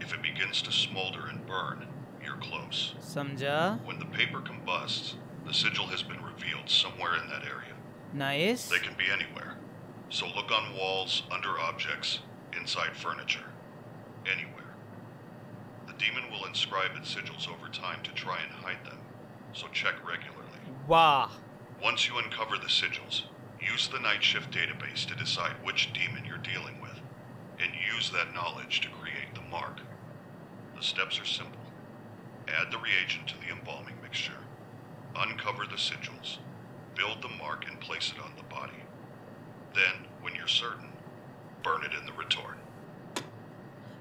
Speaker 3: If it begins to smolder and burn, you're close.
Speaker 1: Samja.
Speaker 3: When the paper combusts, the sigil has been revealed somewhere in that area.
Speaker 1: Nice.
Speaker 3: They can be anywhere. So look on walls, under objects, inside furniture. Anywhere. The demon will inscribe its sigils over time to try and hide them. So check regularly.
Speaker 1: वाह
Speaker 3: Once you uncover the sigils, use the Night Shift database to decide which demon you're dealing with, and use that knowledge to create the mark. The steps are simple. Add the reagent to the embalming mixture, uncover the sigils, build the mark and place it on the body. Then, when you're certain, burn it in the retort.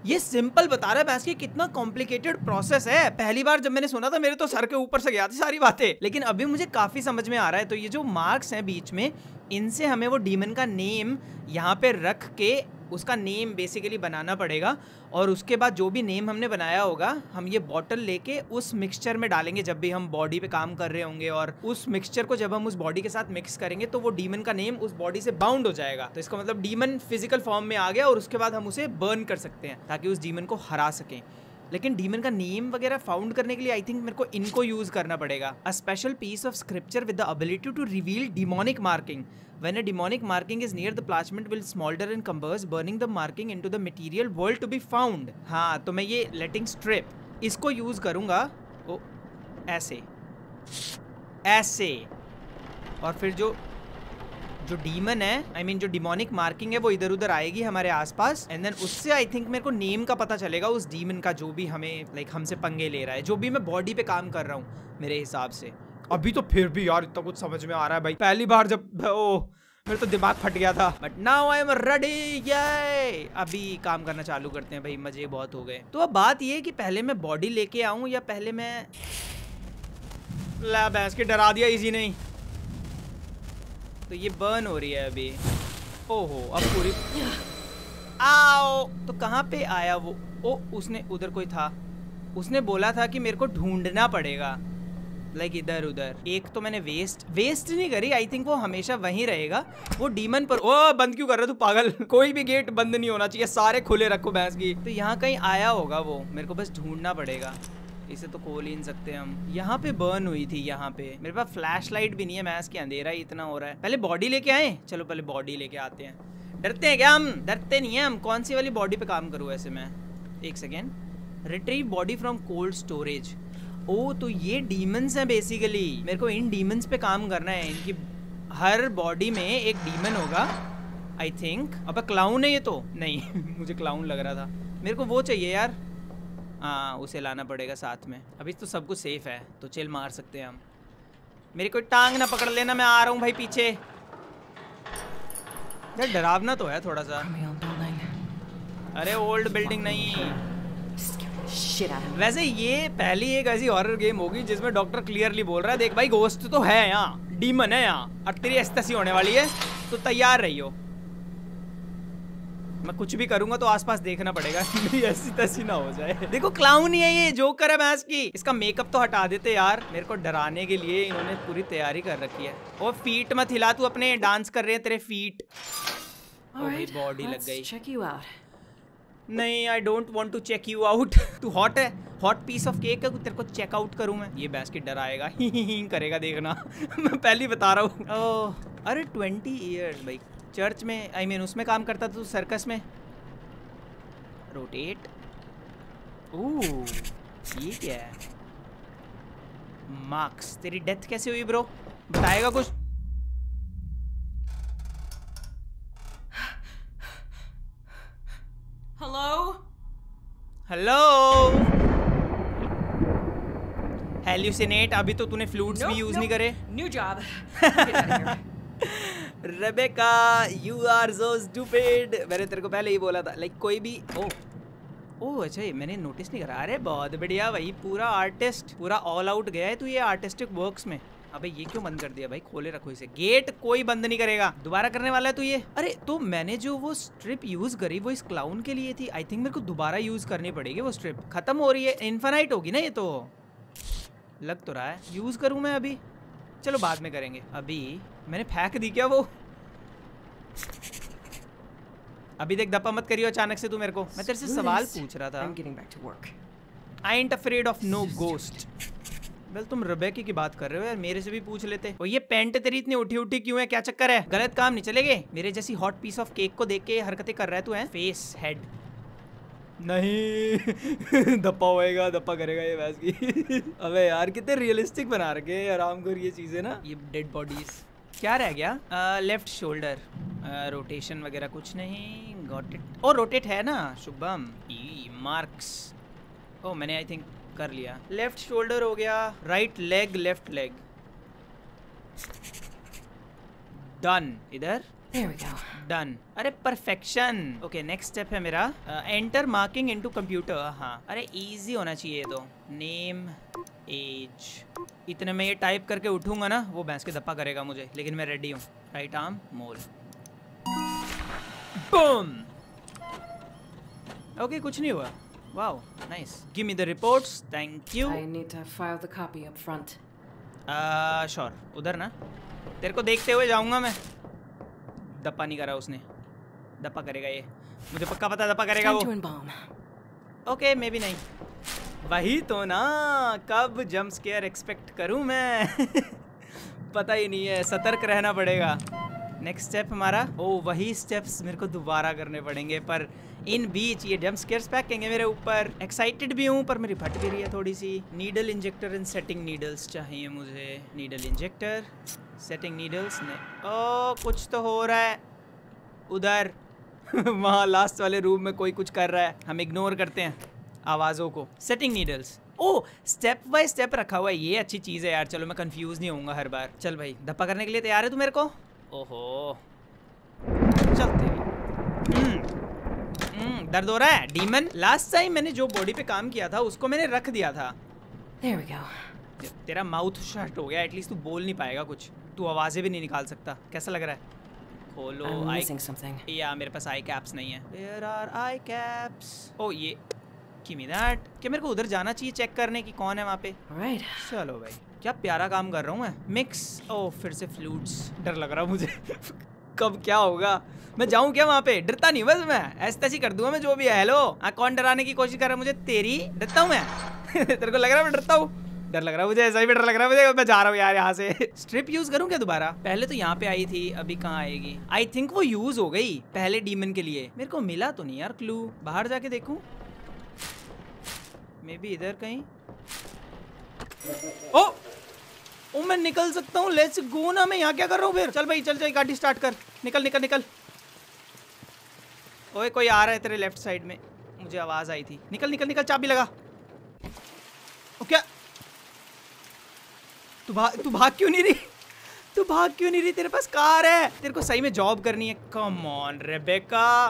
Speaker 1: ये simple बता रहा है भैंस की कितना complicated process है। पहली बार जब मैंने सुना था, मेरे तो सर के ऊपर से गया था सारी बातें। लेकिन अभी मुझे काफ़ी समझ में आ रहा है। तो ये जो मार्क्स हैं बीच में, इनसे हमें वो डीमन का नेम यहाँ पे रख के उसका नेम बेसिकली बनाना पड़ेगा और उसके बाद जो भी नेम हमने बनाया होगा, हम ये बॉटल लेके उस मिक्सचर में डालेंगे जब भी हम बॉडी पे काम कर रहे होंगे और उस मिक्सचर को जब हम उस बॉडी के साथ मिक्स करेंगे तो वो डीमन का नेम उस बॉडी से बाउंड हो जाएगा। तो इसका मतलब डीमन फ़िज़िकल फॉर्म में आ गया और उसके बाद हम उसे बर्न कर सकते हैं ताकि उस डीमन को हरा सकें। लेकिन डीमन का नेम वगैरह फाउंड करने के लिए आई थिंक मेरे को इनको यूज़ करना पड़ेगा। A special piece of scripture with the ability to reveal demonic marking when a demonic marking is near the parchment will smoulder in embers burning the marking into the material world to be found हाँ तो मैं ये लेटिंग strip इसको use करूँगा। ओ, ऐसे। ऐसे। और फिर जो जो डीमन है आई I मीन mean, जो डिमोनिक मार्किंग है वो इधर उधर आएगी हमारे आसपास एंड देन उससे आई थिंक मेरे को नेम का पता चलेगा उस डीमन का जो भी हमें लाइक like, हमसे पंगे ले रहा है जो भी मैं बॉडी पे काम कर रहा हूँ मेरे हिसाब से। अभी तो फिर भी यार इतना कुछ समझ में आ रहा है भाई। पहली बार जब ओ मेरे तो दिमाग फट गया था। But now I am ready ये अभी काम करना चालू करते हैं भाई मज़े बहुत हो गए। तो अब बात ये कि पहले मैं बॉडी लेके आऊँ या पहले मैं ला भैंस के डरा दिया इजी नहीं। तो ये बर्न हो रही है अभी। ओहो, अब पूरी आओ तो कहाँ पे आया वो? ओ, उसने, उधर कोई था। उसने बोला था कि मेरे को ढूंढना पड़ेगा। लाइक इधर, उधर। एक तो मैंने वेस्ट वेस्ट नहीं करी आई थिंक वो हमेशा वहीं रहेगा। वो डीमन पर ओ, बंद क्यों कर रहा तू, पागल? *laughs* कोई भी गेट बंद नहीं होना चाहिए, सारे खुले रखो भैंस की। तो यहाँ कहीं आया होगा वो। मेरे को बस ढूंढना पड़ेगा। इसे तो खोल ही नहीं सकते हम। यहाँ पे बर्न हुई थी, यहाँ पे। मेरे पास फ्लैश लाइट भी नहीं है मैस के अंधेरा ही इतना हो रहा है। पहले बॉडी लेके आए? चलो पहले बॉडी लेके आते हैं। डरते हैं क्या हम? डरते नहीं है हम। कौन सी वाली बॉडी पे काम करूँ ऐसे मैं? एक second retrieve body from cold storage oh तो ये डीमंस हैं बेसिकली मेरे को इन डीमंस पे काम करना है। इनकी हर बॉडी में एक डीमन होगा आई थिंक अब क्लाउन है ये तो। नहीं, *laughs* मुझे क्लाउन लग रहा था। मेरे को वो चाहिए यार। हाँ उसे लाना पड़ेगा साथ में। अभी तो सब कुछ सेफ़ है तो चिल मार सकते हैं हम। मेरी कोई टांग ना पकड़ लेना मैं आ रहा हूँ भाई पीछे। यार डरावना तो है थोड़ा सा अरे ओल्ड बिल्डिंग नहीं। वैसे ये पहली एक ऐसी हॉरर गेम होगी जिसमें डॉक्टर क्लियरली बोल रहा है देख भाई गोस्ट तो है यहाँ डीमन है यहाँ और तेरी ऐसी होने वाली है तो तैयार रहियो। मैं कुछ भी करूँगा तो आसपास देखना पड़ेगा *laughs* ऐसी तैसी ना हो जाए। देखो क्लाउन ही है ये जोकर है मैच की। इसका मेकअप तो हटा देते यार। मेरे को डराने के लिए इन्होंने पूरी तैयारी कर रखी है। और फीट मत हिला तू अपने डांस कर रहे हैं तेरे फीट
Speaker 2: right,
Speaker 1: बॉडी लग गई. नहीं I don't want to check you out तू हॉट है? हॉट पीस ऑफ़ केक है? तेरे को चेक आउट करूँ मैं? ये बैस की डराएगा। ही ही ही करेगा देखना। *laughs* मैं पहले ही बता रहा हूँ। ओह अरे ट्वेंटी ईयर्स भाई। चर्च में आई I मीन mean, उसमें काम करता था तू सर्कस में? रोटेट ये क्या है। मार्क्स तेरी डेथ कैसे हुई ब्रो बताएगा कुछ?
Speaker 2: Hello?
Speaker 1: हेलो हेल्यूसिनेट अभी तो तूने फ्लूट्स भी यूज़
Speaker 2: nope.
Speaker 1: नहीं करे।
Speaker 2: New job. *laughs* Get out of here.
Speaker 1: Rebecca you are so stupid मैंने तेरे को पहले ही बोला था लाइक कोई भी ओ ओ अच्छा ये मैंने नोटिस नहीं करा। अरे बहुत बढ़िया भाई, पूरा आर्टिस्ट पूरा ऑल आउट गया है तू ये आर्टिस्टिक वर्क्स में। अबे ये क्यों बंद कर दिया भाई? खोले रखो इसे। गेट कोई बंद नहीं करेगा। दोबारा करने वाला है तू ये। अरे तो मैंने जो वो स्ट्रिप यूज़ करी, वो इस क्लाउन के लिए थी। आई थिंक मेरे को दोबारा यूज़ करनी पड़ेगी वो स्ट्रिप खत्म हो रही है। इन्फानाइट होगी ना ये तो। लग तो रहा है। यूज़ करूँ मैं अभी? चलो बाद में करेंगे। अभी मैंने फेंक दी क्या वो? अभी देख दपा मत करियो अचानक से तू मेरे को। मैं तेरे से सवाल पूछ रहा था. I ain't afraid of no ghost well तुम रबेकी की बात कर रहे हो यार मेरे से भी पूछ लेते। और ये पेंट तेरी इतनी उठी उठी क्यों है? क्या चक्कर है? गलत काम नहीं चलेगे? मेरे जैसी हॉट पीस ऑफ़ केक को देख के हरकतें कर रहा है तू है? फेस हेड नहीं। *laughs* धप्पा होएगा धप्पा करेगा ये भैंस की। *laughs* अबे यार कितने रियलिस्टिक बना रखे आराम कर ये चीज़ें ना। ये डेड बॉडीज क्या रह गया? लेफ़्ट शोल्डर रोटेशन वगैरह कुछ नहीं. गॉट इट ओ रोटेट है ना, शुभम. ई मार्क्स ओ, मैंने आई थिंक कर लिया. लेफ़्ट शोल्डर हो गया. Right leg left leg done इधर.
Speaker 2: There we go.
Speaker 1: डन अरे परफेक्शन ओके नेक्स्ट स्टेप है मेरा. एंटर मार्किंग इनटू कंप्यूटर हाँ. अरे इजी होना चाहिए तो. नेम एज इतने में ये टाइप करके उठूँगा ना वो भैंस के धप्पा करेगा मुझे. लेकिन मैं रेडी हूँ. Right arm mole boom okay कुछ नहीं हुआ. Wow nice give me the reports thank you
Speaker 2: I need to file the copy up front.
Speaker 1: Sure उधर ना. तेरे को देखते हुए जाऊँगा मैं. दप्पा नहीं करा उसने। दप्पा करेगा ये। मुझे पक्का पता दप्पा करेगा वो। ओके मे भी नहीं। वही तो ना कब जंप स्केयर एक्सपेक्ट करूँ मैं? *laughs* पता ही नहीं है सतर्क रहना पड़ेगा। नेक्स्ट स्टेप हमारा ओ वही स्टेप्स मेरे को दोबारा करने पड़ेंगे पर इन बीच ये जंप स्केयर्स फेंकेंगे मेरे ऊपर। एक्साइटेड भी हूँ पर मेरी फट भी रही है थोड़ी सी। Needle injector and setting needles चाहिए मुझे। नीडल इंजेक्टर सेटिंग नीडल्स ने। ओ कुछ तो हो रहा है। उधर। *laughs* वहाँ लास्ट वाले रूम में कोई कुछ कर रहा है। हम इग्नोर करते हैं आवाज़ों को। Setting needles oh step by step रखा हुआ है। ये अच्छी चीज़ है यार। चलो मैं कंफ्यूज नहीं होऊँगा हर बार। चल भाई धप्पा करने के लिए तैयार है तू मेरे को? ओहो। चलते हैं। हम्म, हम्म, दर्द हो रहा है? डीमन लास्ट टाइम मैंने जो बॉडी पे काम किया था उसको मैंने रख दिया था. तेरा माउथ शट हो गया एटलीस्ट तू बोल नहीं पाएगा कुछ। तू आवाज़ें भी नहीं निकाल सकता। कैसा लग रहा है? खोलो आई
Speaker 2: missing
Speaker 1: या मेरे पास आई कैप्स नहीं है। Where are आई कैप्स ओ ये गिव मी दैट क्या मेरे को उधर जाना चाहिए चेक करने की? कौन है वहाँ पे?
Speaker 2: Right.
Speaker 1: चलो भाई। क्या प्यारा काम कर रहा हूँ मैं? मिक्स ओ फिर से फ्लूट्स डर लग रहा मुझे। *laughs* कब क्या होगा? मैं जाऊँ क्या वहाँ पे? डरता नहीं बस मैं। ऐसे तैसी कर दूँगा मैं जो भी है। हेलो हाँ कौन डराने की कोशिश कर रहा है मुझे? तेरी? डरता हूँ मैं। *laughs* तेरे को लग रहा है मैं डरता हूँ? डर लग रहा है मुझे, ऐसा ही डर लग रहा है मुझे, मैं जा रहा हूँ यार यहाँ से। स्ट्रिप यूज़ करूँ क्या दोबारा? पहले तो यहाँ पे आई थी, अभी कहाँ आएगी? आई थिंक वो यूज़ हो गई, पहले डीमन के लिए। मेरे को मिला तो नहीं यार क्लू बाहर जाके देखूँ? मे बी इधर कहीं। ओ! ओ, मैं निकल सकता हूँ लेट्स गो ना, मैं यहाँ क्या कर रहा हूँ फिर? चल भाई, चल चल, गाड़ी स्टार्ट कर। निकल निकल निकल। ओए, कोई आ रहा है तेरे लेफ़्ट साइड में। मुझे आवाज़ आई थी। निकल निकल निकल, चाबी लगा। ओ, क्या? तू भाग तू भाग क्यों नहीं रही? तू भाग क्यों नहीं रही? तेरे पास कार है। तेरे को सही में जॉब करनी है। कम ऑन रेबेका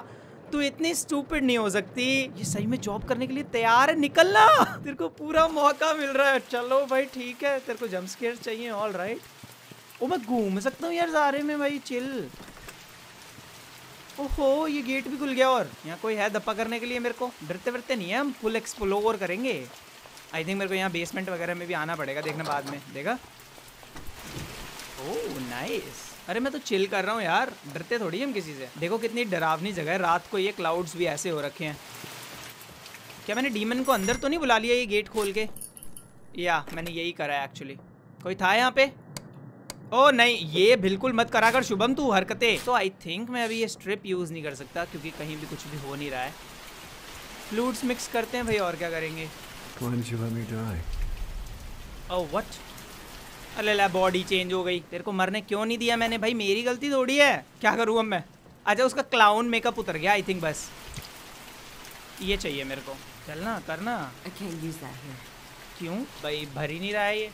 Speaker 1: तू इतनी स्टूपिड नहीं हो सकती। ये सही में जॉब करने के लिए तैयार है। निकलना। तेरे को पूरा मौका मिल रहा है। चलो भाई, ठीक है। तेरे को जंप स्केयर चाहिए ऑल राइट ओ, मैं घूम सकता हूँ यार सारे में भाई चिल ओहो, ये गेट भी खुल गया और। यहाँ कोई है धप्पा करने के लिए मेरे को? डरते वरते नहीं है हम? फुल एक्सप्लोर करेंगे। आई थिंक मेरे को यहाँ बेसमेंट वगैरह में भी आना पड़ेगा देखना बाद में। देखा? ओह नाइस अरे मैं तो चिल कर रहा हूँ यार। डरते थोड़ी हम किसी से। देखो कितनी डरावनी जगह है। रात को ये क्लाउड्स भी ऐसे हो रखे हैं। क्या मैंने डीमन को अंदर तो नहीं बुला लिया ये गेट खोल के? या, मैंने यही करा है एक्चुअली कोई था यहाँ पे? ओ नहीं, ये बिल्कुल मत करा कर, शुभम, तू हरकतें। तो आई थिंक मैं अभी ये स्ट्रिप यूज़ नहीं कर सकता, क्योंकि कहीं भी कुछ भी हो नहीं रहा है। फ्लूड्स मिक्स करते हैं भाई, और क्या करेंगे?
Speaker 7: Why did you let me die?
Speaker 1: Oh what अरे ला बॉडी चेंज हो गई। तेरे को मरने क्यों नहीं दिया मैंने? भाई मेरी गलती थोड़ी है। क्या करूँ अब मैं? अच्छा उसका क्लाउन मेकअप उतर गया आई थिंक बस। ये चाहिए मेरे को। चलना करना।
Speaker 2: I can't use that here.
Speaker 1: क्यों? भाई भर ही नहीं रहा है ये।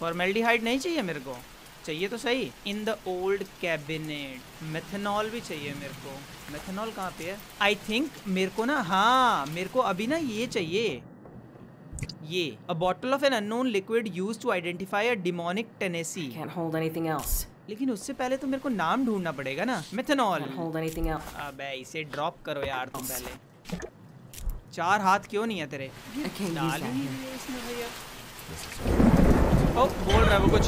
Speaker 1: फॉर्मेल्डिहाइड नहीं चाहिए मेरे को। चाहिए तो सही। In the old cabinet methanol भी चाहिए मेरे को। मेथनॉल कहाँ पे है? आई थिंक मेरे को ना हाँ मेरे को अभी ना ये चाहिए। ये a bottle of an unknown liquid use to identify a demonic tenancy
Speaker 2: can hold anything else
Speaker 1: लेकिन उससे पहले तो मेरे को नाम ढूंढना पड़ेगा ना मेथनॉल
Speaker 2: होल्ड एनीथिंग एल्स
Speaker 1: अबे इसे ड्रॉप करो यार तुम पहले। चार हाथ क्यों नहीं है तेरे? डाल ही नहीं है इसमें भैया। ओ बोल रहा है वो कुछ।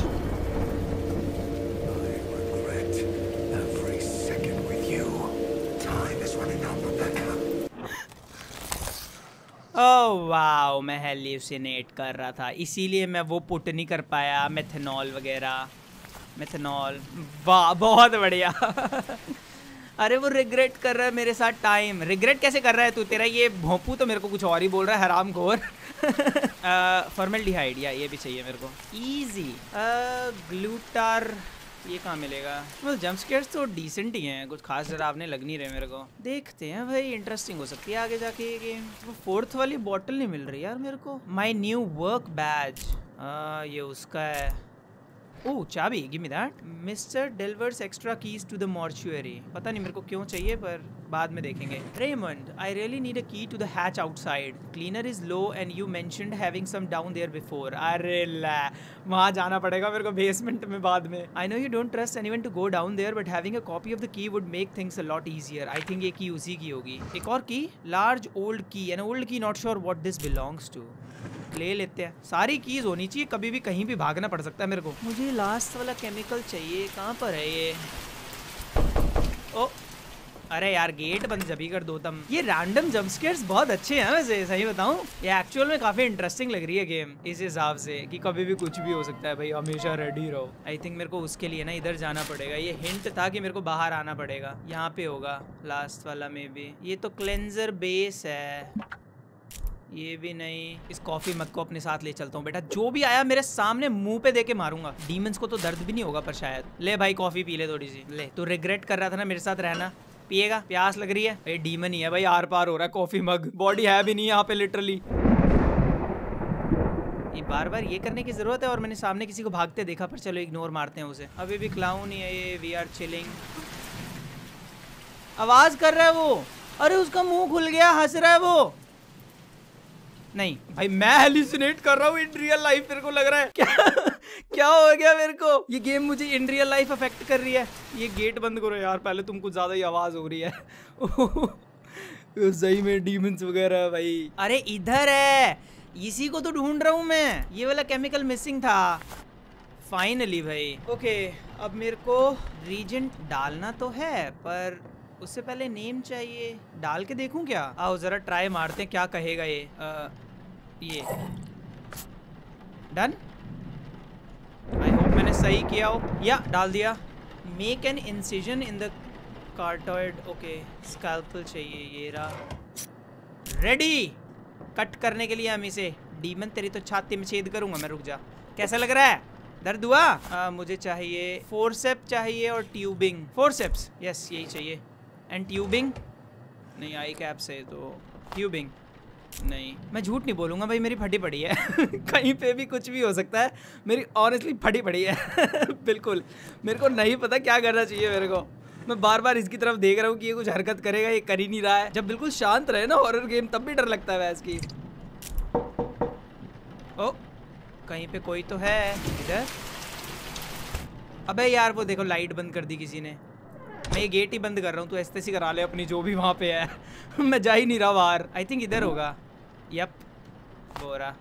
Speaker 1: वाओ, मैं हेल्यूसिनेट कर रहा था। इसीलिए मैं वो पुट नहीं कर पाया मेथनॉल वगैरह। मेथनॉल वाह, बहुत बढ़िया। *laughs* अरे, वो रिग्रेट कर रहा है मेरे साथ टाइम रिग्रेट कैसे कर रहा है तू? तेरा ये भोंपू तो मेरे को कुछ और ही बोल रहा है हराम खोर फॉर्मल या ये भी चाहिए मेरे को। ईजी ग्लूटार ये कहाँ मिलेगा? मतलब जंप स्केयर्स तो डिसेंट ही हैं, कुछ खास ज़रा आपने लग नहीं रहे मेरे को। देखते हैं भाई इंटरेस्टिंग हो सकती है आगे जाके ये गेम तो फोर्थ वाली बॉटल नहीं मिल रही यार मेरे को। माई न्यू वर्क बैज ये उसका है। ओह चाबी give me that mister delivers extra keys to the mortuary पता नहीं मेरे को क्यों चाहिए, पर बाद में देखेंगे. Raymond I really need a key to the hatch outside cleaner is low and you mentioned having some down there before अरे ला, वहाँ जाना पड़ेगा मेरे को बेसमेंट में बाद में. I know you don't trust anyone to go down there but having a copy of the key would make things a lot easier I think ये की उसी की होगी. एक और key large old key an old key not sure what this belongs to ले लेते हैं। सारी कीज होनी चाहिए कभी भी कहीं भी भागना पड़ सकता है मेरे को। मुझे लास्ट वाला केमिकल चाहिए कहाँ पर है ये? ओ अरे यार गेट बंद जभी कर दो तम। ये रैंडम जंपस्केयर्स बहुत अच्छे हैं वैसे सही बताऊँ। ये एक्चुअल में काफ़ी इंटरेस्टिंग लग रही है गेम इस हिसाब से कि कभी भी कुछ भी हो सकता है भाई हमेशा रेडी रहो। आई थिंक मेरे को उसके लिए ना इधर जाना पड़ेगा। ये हिंट था कि मेरे को बाहर आना पड़ेगा। यहाँ पे होगा लास्ट वाला में भी ये तो क्लेंजर बेस है। ये भी नहीं। इस कॉफ़ी मग को अपने साथ ले चलता हूँ, बेटा। जो भी आया, मेरे सामने मुँह पे देके मारूँगा। डीमंस को तो दर्द भी नहीं होगा पर शायद। ले भाई, कॉफ़ी पी ले थोड़ी सी। ले तो रिग्रेट कर रहा था ना मेरे साथ रहना? पिएगा? प्यास लग रही है? भाई डीमन ही है भाई आर पार हो रहा है कॉफ़ी मग। बॉडी है भी नहीं यहाँ पे लिटरली ये बार बार ये करने की ज़रूरत है और मैंने सामने किसी को भागते देखा, पर चलो इग्नोर मारते हैं उसे। अभी भी क्लाउन ही है ये वी आर चिलिंग आवाज़ कर रहा है वो। अरे, उसका मुँह खुल गया, हंस रहा है वो। नहीं। भाई, मैं हेल्यूसिनेट कर रहा हूँ इन रियल लाइफ मेरे को लग रहा है। क्या क्या हो गया मेरे को? ये गेम मुझे इन रियल लाइफ अफेक्ट कर रही है। ये गेट बंद करो यार, पहले तुम कुछ ज़्यादा ही आवाज़ हो रही है। *laughs* सही में डीमंस वगैरह भाई। अरे, इधर है। इसी को तो ढूंढ रहा हूँ मैं। ये वाला केमिकल मिसिंग था। फाइनली भाई। ओके अब मेरे को रीजेंट डालना तो है, पर उससे पहले नेम चाहिए। डाल के देखूँ क्या? आओ जरा ट्राई मारते हैं क्या कहेगा ये? आ, ये। डन? आई होप मैंने सही किया हो। या डाल दिया। Make an incision in the carotid okay scalpel चाहिए ये रहा। रेडी कट करने के लिए हम इसे। डीमन तेरी तो छाती में छेद करूँगा मैं रुक जा। कैसा लग रहा है? दर्द हुआ? आ, मुझे चाहिए फोरसेप चाहिए और ट्यूबिंग फोरसेप्स यस यही चाहिए। एंड ट्यूबिंग नहीं आई कैप से तो ट्यूबिंग नहीं। मैं झूठ नहीं बोलूँगा भाई मेरी फटी पड़ी है। *laughs* कहीं पे भी कुछ भी हो सकता है। मेरी ऑनेस्टली फटी पड़ी है। *laughs* बिल्कुल। मेरे को नहीं पता क्या करना चाहिए मेरे को। मैं बार बार इसकी तरफ़ देख रहा हूँ कि ये कुछ हरकत करेगा ये कर ही नहीं रहा है। जब बिल्कुल शांत रहे ना हॉरर गेम तब भी डर लगता है इसकी ओ कहीं पे कोई तो है। इधर? अबे यार वो देखो लाइट बंद कर दी किसी ने। मैं ये गेट ही बंद कर रहा हूँ तो ऐसे करा ले अपनी जो भी वहाँ पे है। *laughs* मैं जा ही नहीं रहा बाहर। आई थिंक इधर होगा। यप बोरा।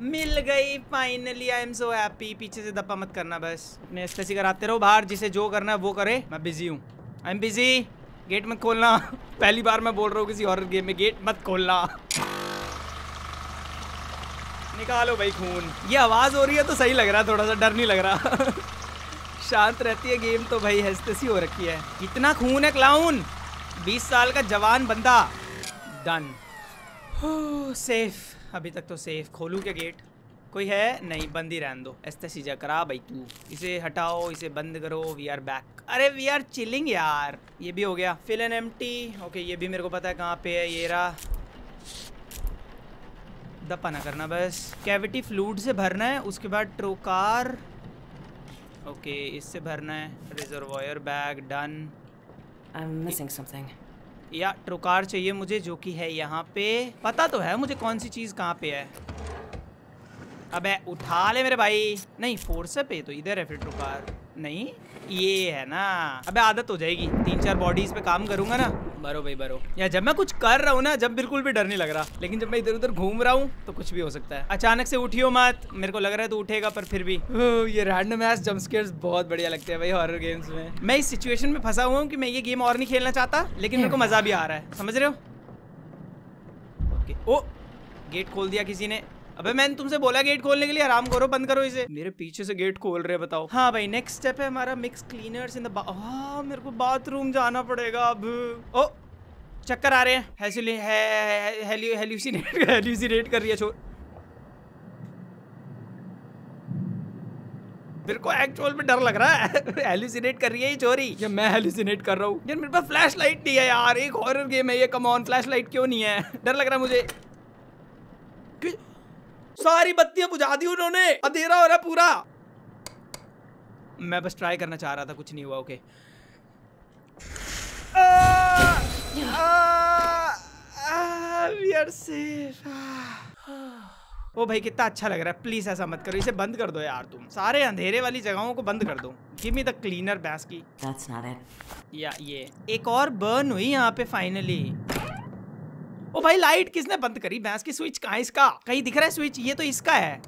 Speaker 1: मिल गई finally I am so happy पीछे से दप्पा मत करना बस। अपने ऐसे कराते रहो बाहर, जिसे जो करना है वो करे। मैं बिज़ी हूँ। आई एम बिज़ी गेट मत खोलना। *laughs* पहली बार मैं बोल रहा हूँ किसी और गेम में गेट मत खोलना। निकालो भाई खून। ये आवाज़ हो रही है तो सही लग रहा है, थोड़ा सा डर नहीं लग रहा। *laughs* शांत रहती है गेम तो भाई हंसतसी हो रखी है। कितना खून है क्लाउन 20 साल का जवान बंदा। डन सेफ़ अभी तक तो सेफ़ खोलू क्या गेट कोई है? नहीं, बंद ही रहने दो। एस्तेसीजा करा भाई तू। इसे हटाओ, इसे बंद करो। वी आर बैक अरे वी आर चिलिंग यार। ये भी हो गया। फिल एन एम ओके ये भी मेरे को पता है कहाँ पे है। ये रहा। दपा ना करना बस। कैविटी फ्लूड से भरना है। उसके बाद ट्रोकार ओके इससे भरना है। Reservoir bag done
Speaker 2: I am missing something
Speaker 1: या ट्रोकार चाहिए मुझे जो कि है यहाँ पे। पता तो है मुझे कौन सी चीज़ कहाँ पे है। अबे उठा ले मेरे भाई। नहीं फोर्स पे तो इधर है फिर ट्रोकार नहीं? ये है ना। अबे आदत हो जाएगी। तीन चार बॉडीज पे काम करूँगा ना। बरो भाई बरो। या जब मैं कुछ कर रहा हूँ ना जब बिल्कुल भी डर नहीं लग रहा। लेकिन जब मैं इधर उधर घूम रहा हूँ तो कुछ भी हो सकता है। अचानक से उठियो मत। मेरे को लग रहा है तो उठेगा पर फिर भी। ये रैंडम एस जंप स्केयर्स बहुत बढ़िया लगते हैं भाई हॉरर गेम्स में। मैं इस सिचुएशन में फंसा हुआ हूँ कि मैं ये गेम और नहीं खेलना चाहता लेकिन मेरे को मज़ा भी आ रहा है। समझ रहे हो? ओके ओ गेट खोल दिया किसी ने। अबे मैंने तुमसे बोला गेट खोलने के लिए आराम करो बंद करो इसे। मेरे पीछे से गेट खोल रहे बताओ। हाँ भाई नेक्स्ट स्टेप है हमारा मिक्स क्लीनर्स इन द हाँ मेरे को बाथरूम जाना पड़ेगा अब। ओ चक्कर आ रहे हैं। हेल्यूसिनेट हेल्यूसिनेट *laughs* कर रही है छोड़ मेरे को एक्चुअल में डर लग रहा है। *laughs* हेलुसिनेट कर रही है ये चोरी। या मैं हेलुसिनेट कर रहा हूँ। यार मेरे पास फ्लैश लाइट नहीं है यार एक हॉरर गेम है ये कम ऑन फ्लैश लाइट क्यों नहीं है? *laughs* डर लग रहा है मुझे। सारी बत्तियाँ बुझा दी उन्होंने। अंधेरा हो रहा पूरा। मैं बस ट्राई करना चाह रहा था कुछ नहीं हुआ ओके ओ भाई कितना अच्छा लग रहा है। प्लीज़ ऐसा मत करो इसे बंद कर दो यार तुम। सारे अंधेरे वाली जगहों को बंद कर दो। Give me the
Speaker 6: cleaner base key.
Speaker 1: या ये। एक और बर्न हुई यहाँ पे फाइनली ओ भाई लाइट किसने बंद करी? भैंस की स्विच कहाँ इसका? कहीं दिख रहा है स्विच ये तो इसका है।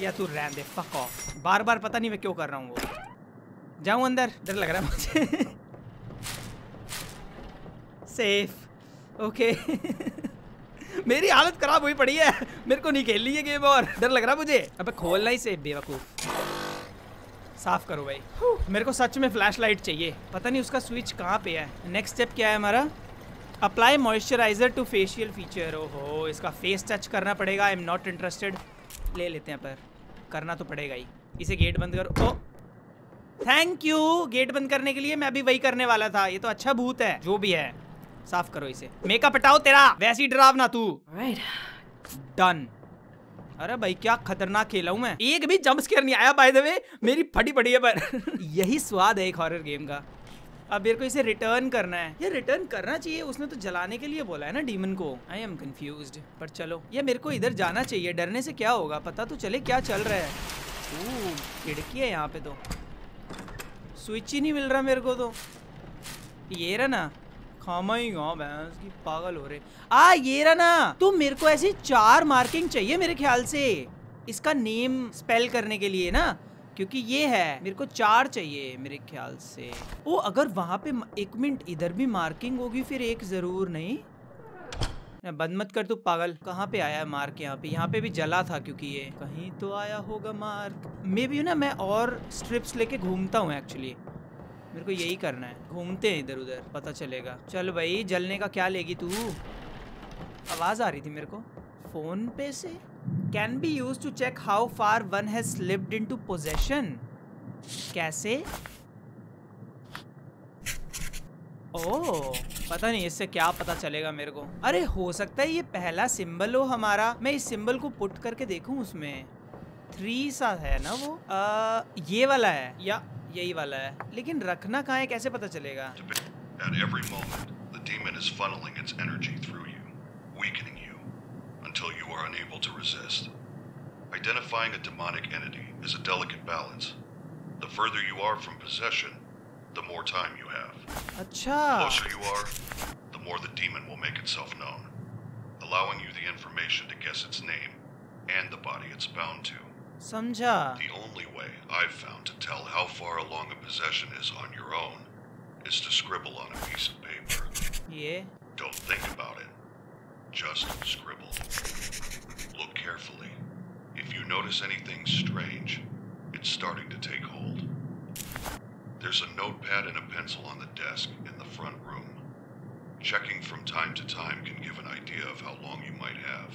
Speaker 1: या तू रहने दे फक ऑफ़ बार बार पता नहीं मैं क्यों कर रहा हूँ वो। जाऊँ अंदर? डर लग रहा है मुझे। सेफ़ ओके मेरी हालत खराब हुई पड़ी है। मेरे को नहीं खेलनी है गेम और। डर लग रहा मुझे। अबे, खोलना ही सेफ़ बेवकूफ़। साफ़ करो भाई। मेरे को सच में फ्लैश लाइट चाहिए। पता नहीं उसका स्विच कहाँ पे है। नेक्स्ट स्टेप क्या है हमारा? Apply moisturiser to facial feature ओहो इसका फेस टच करना पड़ेगा। आई एम नॉट इंटरेस्टेड ले लेते हैं पर। करना तो पड़ेगा ही। इसे गेट बंद करो। ओ थैंक यू गेट बंद करने के लिए मैं भी वही करने वाला था। ये तो अच्छा भूत है। जो भी है। साफ़ करो इसे। मेकअप हटाओ तेरा। वैसी डरावना तू।
Speaker 2: Right.
Speaker 1: डन अरे भाई क्या खतरनाक खेला हूँ मैं। एक भी जंप स्केयर नहीं आया बाय द वे मेरी फटी पड़ी है पर। *laughs* यही स्वाद है एक हॉरर गेम का। अब मेरे को इसे रिटर्न करना है। ये रिटर्न करना चाहिए उसने तो जलाने के लिए बोला है ना डीमन को। आई एम कंफ्यूज पर चलो। ये मेरे को इधर जाना चाहिए डरने से क्या होगा? पता तो चले क्या चल रहा है। खिड़की है यहाँ पे तो। स्विच ही नहीं मिल रहा मेरे को तो। ये रहा ना। खामा ही गाँव भैंस की पागल हो रहे। आ ये रहा ना। तो मेरे को ऐसी चार मार्किंग चाहिए मेरे ख्याल से। इसका नेम स्पेल करने के लिए ना। क्योंकि ये है मेरे को चार चाहिए मेरे ख्याल से। ओ अगर वहाँ पे एक मिनट इधर भी मार्किंग होगी फिर एक ज़रूर नहीं? ना, बंद मत कर तू पागल। कहाँ पे आया है मार्क यहाँ पे? यहाँ पे भी जला था क्योंकि ये। कहीं तो आया होगा मार्क। मे भी ना मैं और स्ट्रिप्स लेके घूमता हूँ एक्चुअली मेरे को यही करना है। घूमते हैं इधर उधर पता चलेगा। चल भाई जलने का क्या लेगी तू? आवाज़ आ रही थी मेरे को। फ़ोन पे से? Can be use to check how far one has slipped into possession कैसे? ओह पता नहीं इससे क्या पता चलेगा मेरे को। अरे हो सकता है ये पहला सिंबल हो हमारा। मैं इस सिंबल को पुट करके देखूँ उसमें। थ्री सा है ना वो? आ, ये वाला है। या यही वाला है। लेकिन रखना कहाँ है कैसे पता चलेगा?
Speaker 3: At every moment, the demon is funneling its energy through you, weakening you, until you are unable to resist. Identifying a demonic entity is a delicate balance. The further you are from possession, the more time you have. Achha.
Speaker 1: The
Speaker 3: closer you are, the more the demon will make itself known, allowing you the information to guess its name and the body it's bound to.
Speaker 1: Samja.
Speaker 3: The only way I've found to tell how far along a possession is on your own is to scribble on a piece of paper.
Speaker 1: Yeah.
Speaker 3: Don't think about it Just scribble. Look carefully. If you notice anything strange, it's starting to take hold. There's a notepad and a pencil on the desk in the front room. Checking from time to time can give an idea of how long you might have.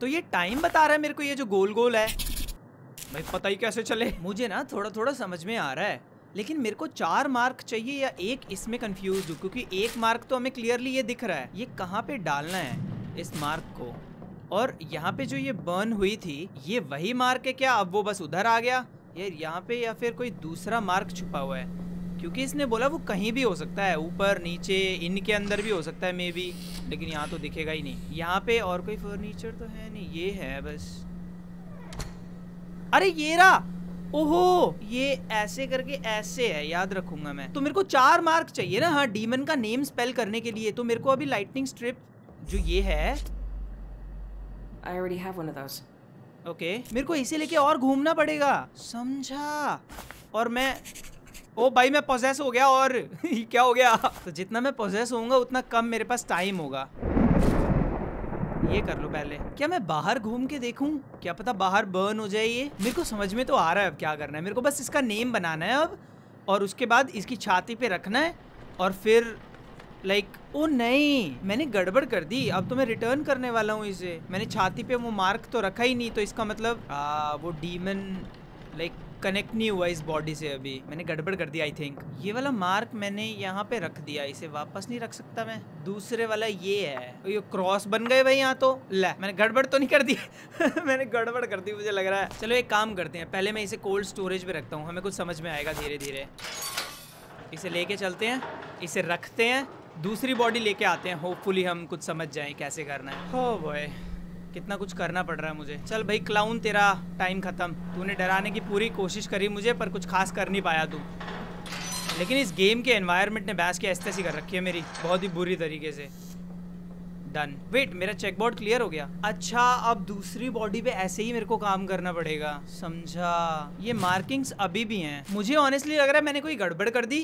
Speaker 1: तो ये time बता रहा है मेरे को ये जो गोल गोल है भाई पता ही कैसे चले मुझे ना थोड़ा थोड़ा समझ में आ रहा है लेकिन मेरे को चार मार्क चाहिए या एक इसमें कंफ्यूज हूँ, क्योंकि एक मार्क तो हमें क्लियरली ये दिख रहा है। ये कहाँ पे डालना है इस मार्क को? और यहाँ पे जो ये बर्न हुई थी, ये वही मार्क है क्या? अब वो बस उधर आ गया? यार यहाँ पे या फिर कोई दूसरा मार्क छुपा हुआ है? क्योंकि इसने बोला वो कहीं भी हो सकता है, ऊपर, नीचे, इनके अंदर भी हो सकता है मे बी लेकिन यहाँ तो दिखेगा ही नहीं। यहाँ पे और कोई फर्नीचर तो है नहीं? ये है बस। अरे ये रहा! ओहो ये ऐसे करके ऐसे है याद रखूँगा मैं। तो मेरे को चार मार्क चाहिए ना? हाँ डीमन का नेम स्पेल करने के लिए। तो मेरे को अभी लाइटनिंग स्ट्रिप जो ये है।
Speaker 2: I already have one of those.
Speaker 1: Okay मेरे को इसे लेके और घूमना पड़ेगा। समझा? और मैं ओ भाई मैं पोजेस हो गया और *laughs* क्या हो गया? तो जितना मैं पोजेस होऊँगा उतना कम मेरे पास टाइम होगा। ये कर लो पहले। क्या मैं बाहर घूम के देखूँ? क्या पता बाहर बर्न हो जाए ये? मेरे को समझ में तो आ रहा है अब क्या करना है। मेरे को बस इसका नेम बनाना है अब और उसके बाद इसकी छाती पे रखना है और फिर लाइक like, ओ नहीं मैंने गड़बड़ कर दी। अब तो मैं रिटर्न करने वाला हूँ इसे। मैंने छाती पे वो मार्क तो रखा ही नहीं तो इसका मतलब आ, वो डीमन लाइक कनेक्ट नहीं हुआ इस बॉडी से अभी। मैंने गड़बड़ कर दिया आई थिंक ये वाला मार्क मैंने यहाँ पे रख दिया, इसे वापस नहीं रख सकता मैं। दूसरे वाला ये है। ये क्रॉस बन गए भाई यहाँ तो। ले, मैंने गड़बड़ तो नहीं कर दी। *laughs* मैंने गड़बड़ कर दी, मुझे लग रहा है। चलो एक काम करते हैं। पहले मैं इसे कोल्ड स्टोरेज पे रखता हूँ। हमें कुछ समझ में आएगा धीरे धीरे। इसे लेके चलते हैं। इसे रखते हैं। दूसरी बॉडी लेके आते हैं। होपफुली हम कुछ समझ जाएँ कैसे करना है। हो बॉय कितना कुछ करना पड़ रहा है मुझे। चल भाई क्लाउन तेरा टाइम खत्म। तूने डराने की पूरी कोशिश करी मुझे, पर कुछ खास कर नहीं पाया तू। लेकिन इस गेम के एनवायरनमेंट ने बैस की ऐसी कर रखी है मेरी, बहुत ही बुरी तरीके से। डन वेट मेरा चेकबोर्ड क्लियर हो गया? अच्छा अब दूसरी बॉडी पे ऐसे ही मेरे को काम करना पड़ेगा। समझा? ये मार्किंग्स अभी भी हैं। मुझे ऑनेस्टली लग रहा है मैंने कोई गड़बड़ कर दी,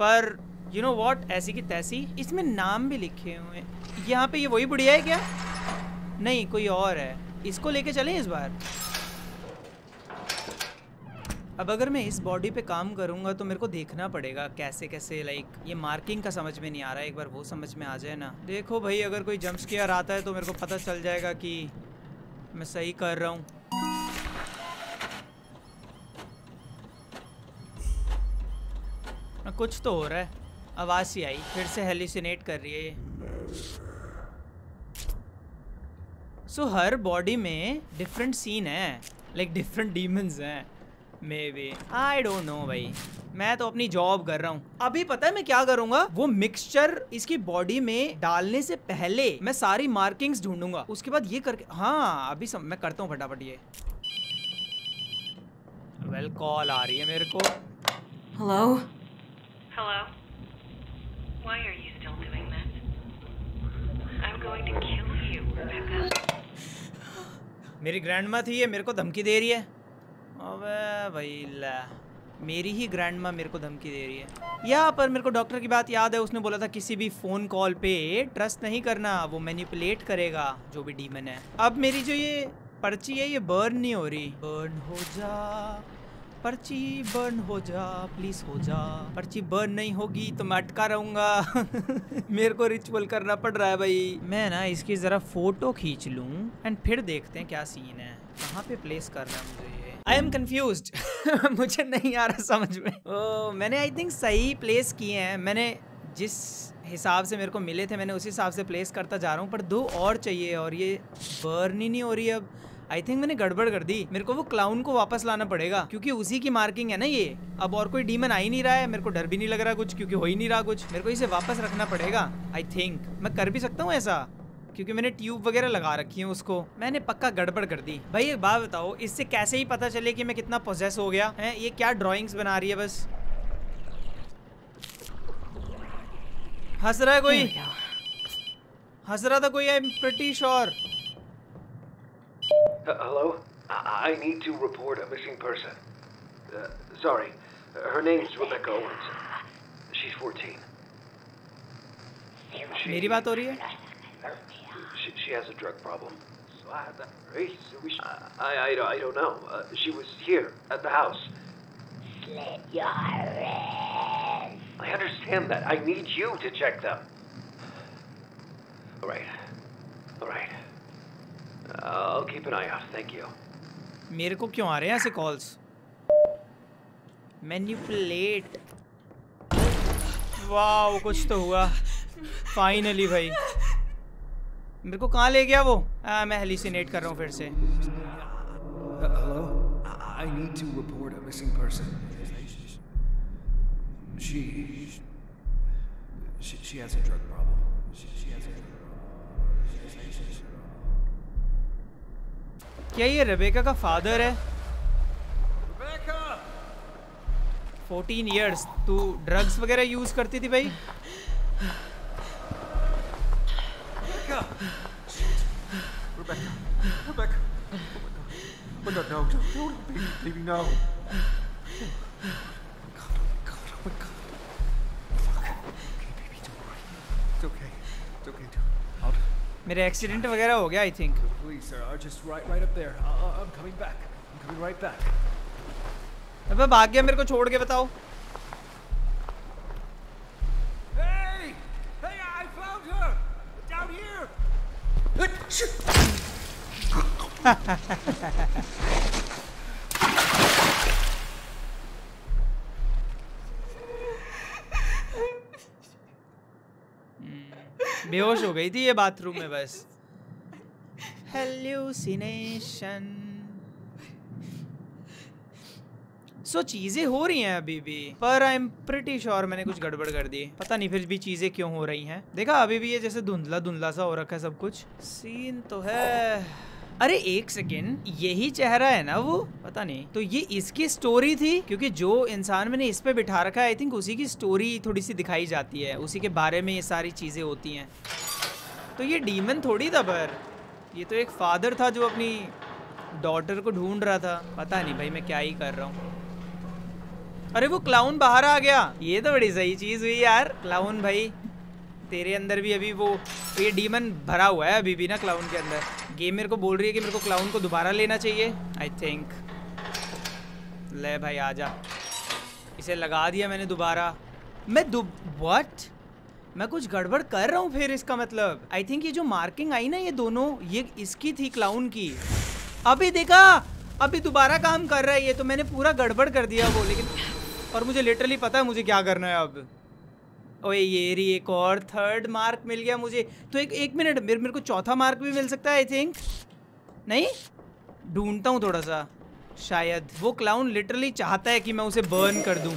Speaker 1: पर यू नो वॉट ऐसी की तैसी। इसमें नाम भी लिखे हुए यहाँ पे ये वही बुढ़िया है क्या? नहीं, कोई और है। इसको लेके चलें इस बार? अब अगर मैं इस बॉडी पे काम करूँगा तो मेरे को देखना पड़ेगा कैसे कैसे लाइक ये मार्किंग का समझ में नहीं आ रहा है। एक बार वो समझ में आ जाए ना। देखो भाई, अगर कोई जम्प स्केयर आता है तो मेरे को पता चल जाएगा कि मैं सही कर रहा हूँ। कुछ तो हो रहा है। आवाज़ सी आई, फिर से हेलिसिनेट कर रही है ये। सो so, हर बॉडी में डिफरेंट सीन है लाइक डिफरेंट डीमंस हैं may be I don't know भाई. मैं तो अपनी जॉब कर रहा हूँ. अभी पता है मैं क्या करूँगा? वो मिक्सचर इसकी बॉडी में डालने से पहले मैं सारी मार्किंग्स ढूंढूँगा. उसके बाद ये करके हाँ अभी सम, मैं करता हूँ फटाफट ये. वेल well, कॉल आ रही है मेरे को.
Speaker 2: Hello
Speaker 8: Hello? Why are you still doing that? I'm going to kill you, Rebecca.
Speaker 1: मेरी ग्रैंडमा थी ये, मेरे को धमकी दे रही है। अबे भाई, ला। मेरी ही ग्रैंडमा मेरे को धमकी दे रही है। यहाँ पर मेरे को डॉक्टर की बात याद है, उसने बोला था किसी भी फ़ोन कॉल पे ट्रस्ट नहीं करना, वो मैनिपुलेट करेगा, जो भी डीमन है। अब मेरी जो ये पर्ची है, ये बर्न नहीं हो रही। बर्न हो जा। पर्ची बर्न हो जा प्लीज़ हो जा। पर्ची बर्न नहीं होगी तो मैं अटका रहूँगा। *laughs* मेरे को रिचुअल करना पड़ रहा है भाई। मैं ना इसकी जरा फ़ोटो खींच लूँ एंड फिर देखते हैं क्या सीन है। कहाँ पे प्लेस करना है मुझे आई एम कन्फ्यूज़ मुझे नहीं आ रहा समझ में। ओ, मैंने आई थिंक सही प्लेस किए हैं। मैंने जिस हिसाब से मेरे को मिले थे मैंने उसी हिसाब से प्लेस करता जा रहा हूँ पर दो और चाहिए और ये बर्न ही नहीं हो रही अब। आई थिंक मैंने गड़बड़ कर दी। मेरे को वो क्लाउन को वापस लाना पड़ेगा क्योंकि उसी की मार्किंग है ना ये। अब और कोई डीमन आ ही नहीं रहा है मेरे को डर भी नहीं लग रहा कुछ क्योंकि हो ही नहीं रहा कुछ। मेरे को इसे वापस रखना पड़ेगा आई थिंक मैं कर भी सकता हूँ ऐसा क्योंकि मैंने ट्यूब वगैरह लगा रखी है उसको। मैंने पक्का गड़बड़ कर दी। भाई एक बात बताओ इससे कैसे ही पता चले कि मैं कितना पोजेस हो गया? है ये क्या ड्राइंग्स बना रही है बस? हंस रहा है कोई? हंस रहा था कोई I am pretty sure
Speaker 9: Uh, hello? I-, I need to report a missing person. Uh, sorry. Her name's Rebecca Owens. She's 14.
Speaker 1: She, मेरी बात हो रही है?
Speaker 9: She, she has a drug problem. I, I, I, I don't know. Uh, she was here at the house. Slit your wrist. I understand that. I need you to check them. All right. All right. I'll keep an eye out. Thank you.
Speaker 1: मेरे को क्यों आ रहे हैं ऐसे calls manipulate वाह कुछ तो हुआ। फाइनली भाई। मेरे को कहाँ ले गया वो? आ, मैं हेलिसिनेट कर रहा हूँ फिर से। क्या ये रबेका का फादर है? फोर्टीन ईयर्स तू ड्रग्स वगैरह यूज़ करती थी भाई? मेरे एक्सीडेंट वगैरह हो गया I
Speaker 7: think Are, are just right, right up there. Uh, uh, I'm coming back. I'm coming right back.
Speaker 1: अबे भाग गया मेरे को छोड़ के बताओ
Speaker 7: Hey! Hey, I found her! Down here!
Speaker 1: बेहोश हो गई थी ये बाथरूम में बस हेल्यूसिनेशन सो चीज़ें हो रही हैं अभी भी, पर आई एम प्रिटी श्योर मैंने कुछ गड़बड़ कर दी। पता नहीं फिर भी चीज़ें क्यों हो रही हैं। देखा, अभी भी ये जैसे धुंधला धुंधला सा हो रखा है सब कुछ। सीन तो है। अरे, एक सेकेंड यही चेहरा है ना वो? पता नहीं। तो ये इसकी स्टोरी थी? क्योंकि जो इंसान मैंने इस पे बिठा रखा है आई थिंक उसी की स्टोरी थोड़ी सी दिखाई जाती है। उसी के बारे में ये सारी चीज़ें होती हैं। तो ये डीमन थोड़ी था पर। ये तो एक फादर था जो अपनी डॉटर को ढूंढ रहा था। पता नहीं भाई मैं क्या ही कर रहा हूँ। अरे वो क्लाउन बाहर आ गया। ये तो बड़ी सही चीज़ हुई यार। क्लाउन भाई, तेरे अंदर भी अभी वो तो ये डीमन भरा हुआ है अभी भी ना क्लाउन के अंदर। गेम मेरे को बोल रही है कि मेरे को क्लाउन को दोबारा लेना चाहिए। आई थिंक ले भाई आजा इसे लगा दिया मैंने दोबारा। मैं दु व्हाट मैं कुछ गड़बड़ कर रहा हूँ फिर इसका मतलब। आई थिंक ये जो मार्किंग आई ना, ये दोनों, ये इसकी थी क्लाउन की। अभी देखा, अभी दोबारा काम कर रहा है ये तो मैंने पूरा गड़बड़ कर दिया वो, लेकिन और मुझे लिटरली पता है मुझे क्या करना है अब। ओए, ये रही एक और थर्ड मार्क मिल गया मुझे। तो एक एक मिनट मेरे मेरे को चौथा मार्क भी मिल सकता है आई थिंक नहीं? ढूंढता हूँ थोड़ा सा। शायद। वो क्लाउन लिटरली चाहता है कि मैं उसे बर्न कर दूँ।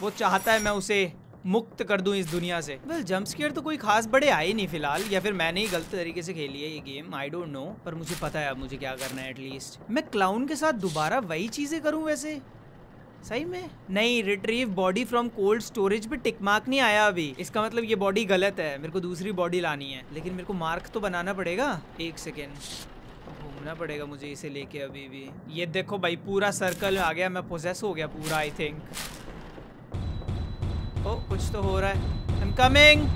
Speaker 1: वो चाहता है मैं उसे मुक्त कर दूँ इस दुनिया से। वेल जंप स्केयर तो कोई खास बड़े आए नहीं फ़िलहाल, या फिर मैंने ही गलत तरीके से खेली है ये गेम आई डोंट नो पर मुझे पता है अब मुझे क्या करना है एटलीस्ट मैं क्लाउन के साथ दोबारा वही चीज़ें करूँ वैसे? सही में? नहीं retrieve body from cold storage पे टिक मार्क नहीं आया अभी। इसका मतलब ये बॉडी गलत है, मेरे को दूसरी बॉडी लानी है। लेकिन मेरे को मार्क तो बनाना पड़ेगा? एक सेकेंड घूमना पड़ेगा मुझे इसे लेके अभी भी। ये देखो भाई, पूरा सर्कल आ गया, मैं पोजेस हो गया पूरा आई थिंक ओ, कुछ तो हो रहा है। I'm coming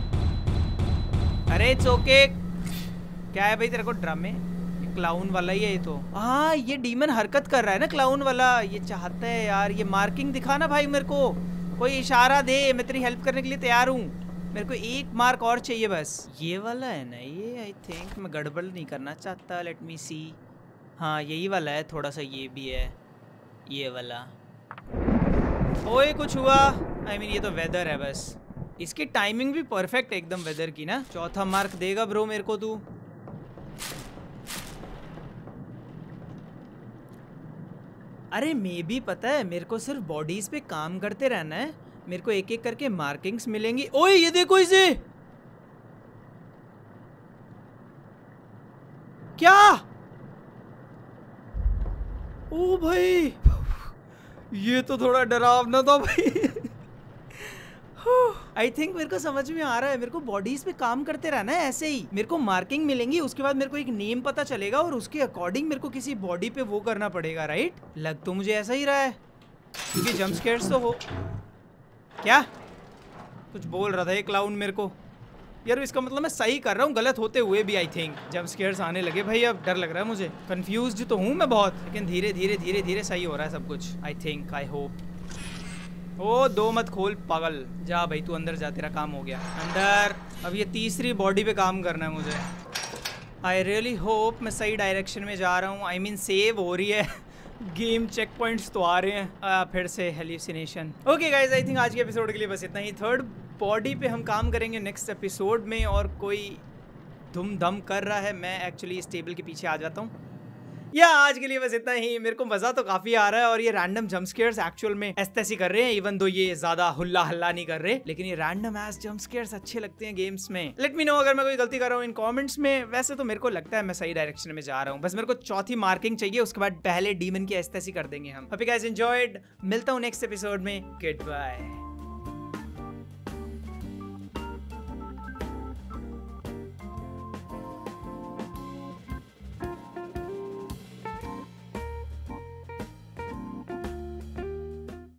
Speaker 1: अरे इट्स ओके क्या है भाई तेरे को ड्रम में? क्लाउन वाला ही है ये तो। हाँ ये डीमन हरकत कर रहा है ना क्लाउन वाला। ये चाहता है यार, ये मार्किंग दिखा ना भाई मेरे को। कोई इशारा दे, मैं तेरी हेल्प करने के लिए तैयार हूँ। मेरे को एक मार्क और चाहिए बस। ये वाला है ना ये आई थिंक मैं गड़बड़ नहीं करना चाहता लेट मी सी हाँ यही वाला है, थोड़ा सा ये भी है। ये वाला। ओए कुछ हुआ? आई I मीन mean, ये तो वेदर है बस। इसकी टाइमिंग भी परफेक्ट है एकदम वेदर की ना। चौथा मार्क देगा ब्रो मेरे को तू। अरे मे भी पता है मेरे को सिर्फ़ बॉडीज पे काम करते रहना है। मेरे को एक एक करके मार्किंग्स मिलेंगी। ओए ये देखो इसे! क्या? ओ भाई! ये तो थोड़ा डरावना था भाई। आई थिंक मेरे को समझ में आ रहा है, मेरे को बॉडीज पे काम करते रहना है ऐसे ही। मेरे को मार्किंग मिलेंगी, उसके बाद मेरे को एक नेम पता चलेगा और उसके अकॉर्डिंग मेरे को किसी बॉडी पे वो करना पड़ेगा राइट लग तो मुझे ऐसा ही रहा है। क्योंकि जंप स्केयर्स तो हो। क्या? कुछ बोल रहा था ये क्लाउन मेरे को। यार इसका मतलब मैं सही कर रहा हूँ गलत होते हुए भी आई थिंक जब स्केयर्स आने लगे भाई अब डर लग रहा है मुझे. कंफ्यूज तो हूँ मैं बहुत लेकिन धीरे धीरे धीरे धीरे सही हो रहा है सब कुछ. आई थिंक आई होप ओ दो मत खोल पागल. जा भाई तू अंदर जा तेरा काम हो गया. अंदर. अब ये तीसरी बॉडी पे काम करना है मुझे. आई रियली होप मैं सही डायरेक्शन में जा रहा हूँ. आई मीन सेव हो रही है. गेम चेक पॉइंट्स तो आ रहे हैं. आ, फिर से hallucination okay guys I think आज के एपिसोड के लिए बस इतना ही. थर्ड बॉडी पे हम काम करेंगे नेक्स्ट एपिसोड में और कोई धुम धम कर रहा है, मैं एक्चुअली इस टेबल के पीछे आ जाता हूँ। या, आज के लिए बस इतना ही। मेरे को मज़ा तो काफ़ी आ रहा है और ये रैंडम जम्प स्केयर्स एक्चुअल में ऐसी कर रहे हैं इवन दो ये ज़्यादा हुल्ला हल्ला नहीं कर रहे, लेकिन ये रैंडम एस जम्प स्केयर्स अच्छे लगते हैं गेम्स में। लेट मी नो अगर मैं कोई गलती कर रहा हूँ इन कमेंट्स में। वैसे तो मेरे को लगता है मैं सही डायरेक्शन में जा रहा हूँ। बस मेरे को चौथी मार्किंग चाहिए, उसके बाद पहले डीमन की ऐसी कर देंगे हम। अभी गाइस एंजॉयड मिलता हूँ नेक्स्ट एपिसोड में। Good bye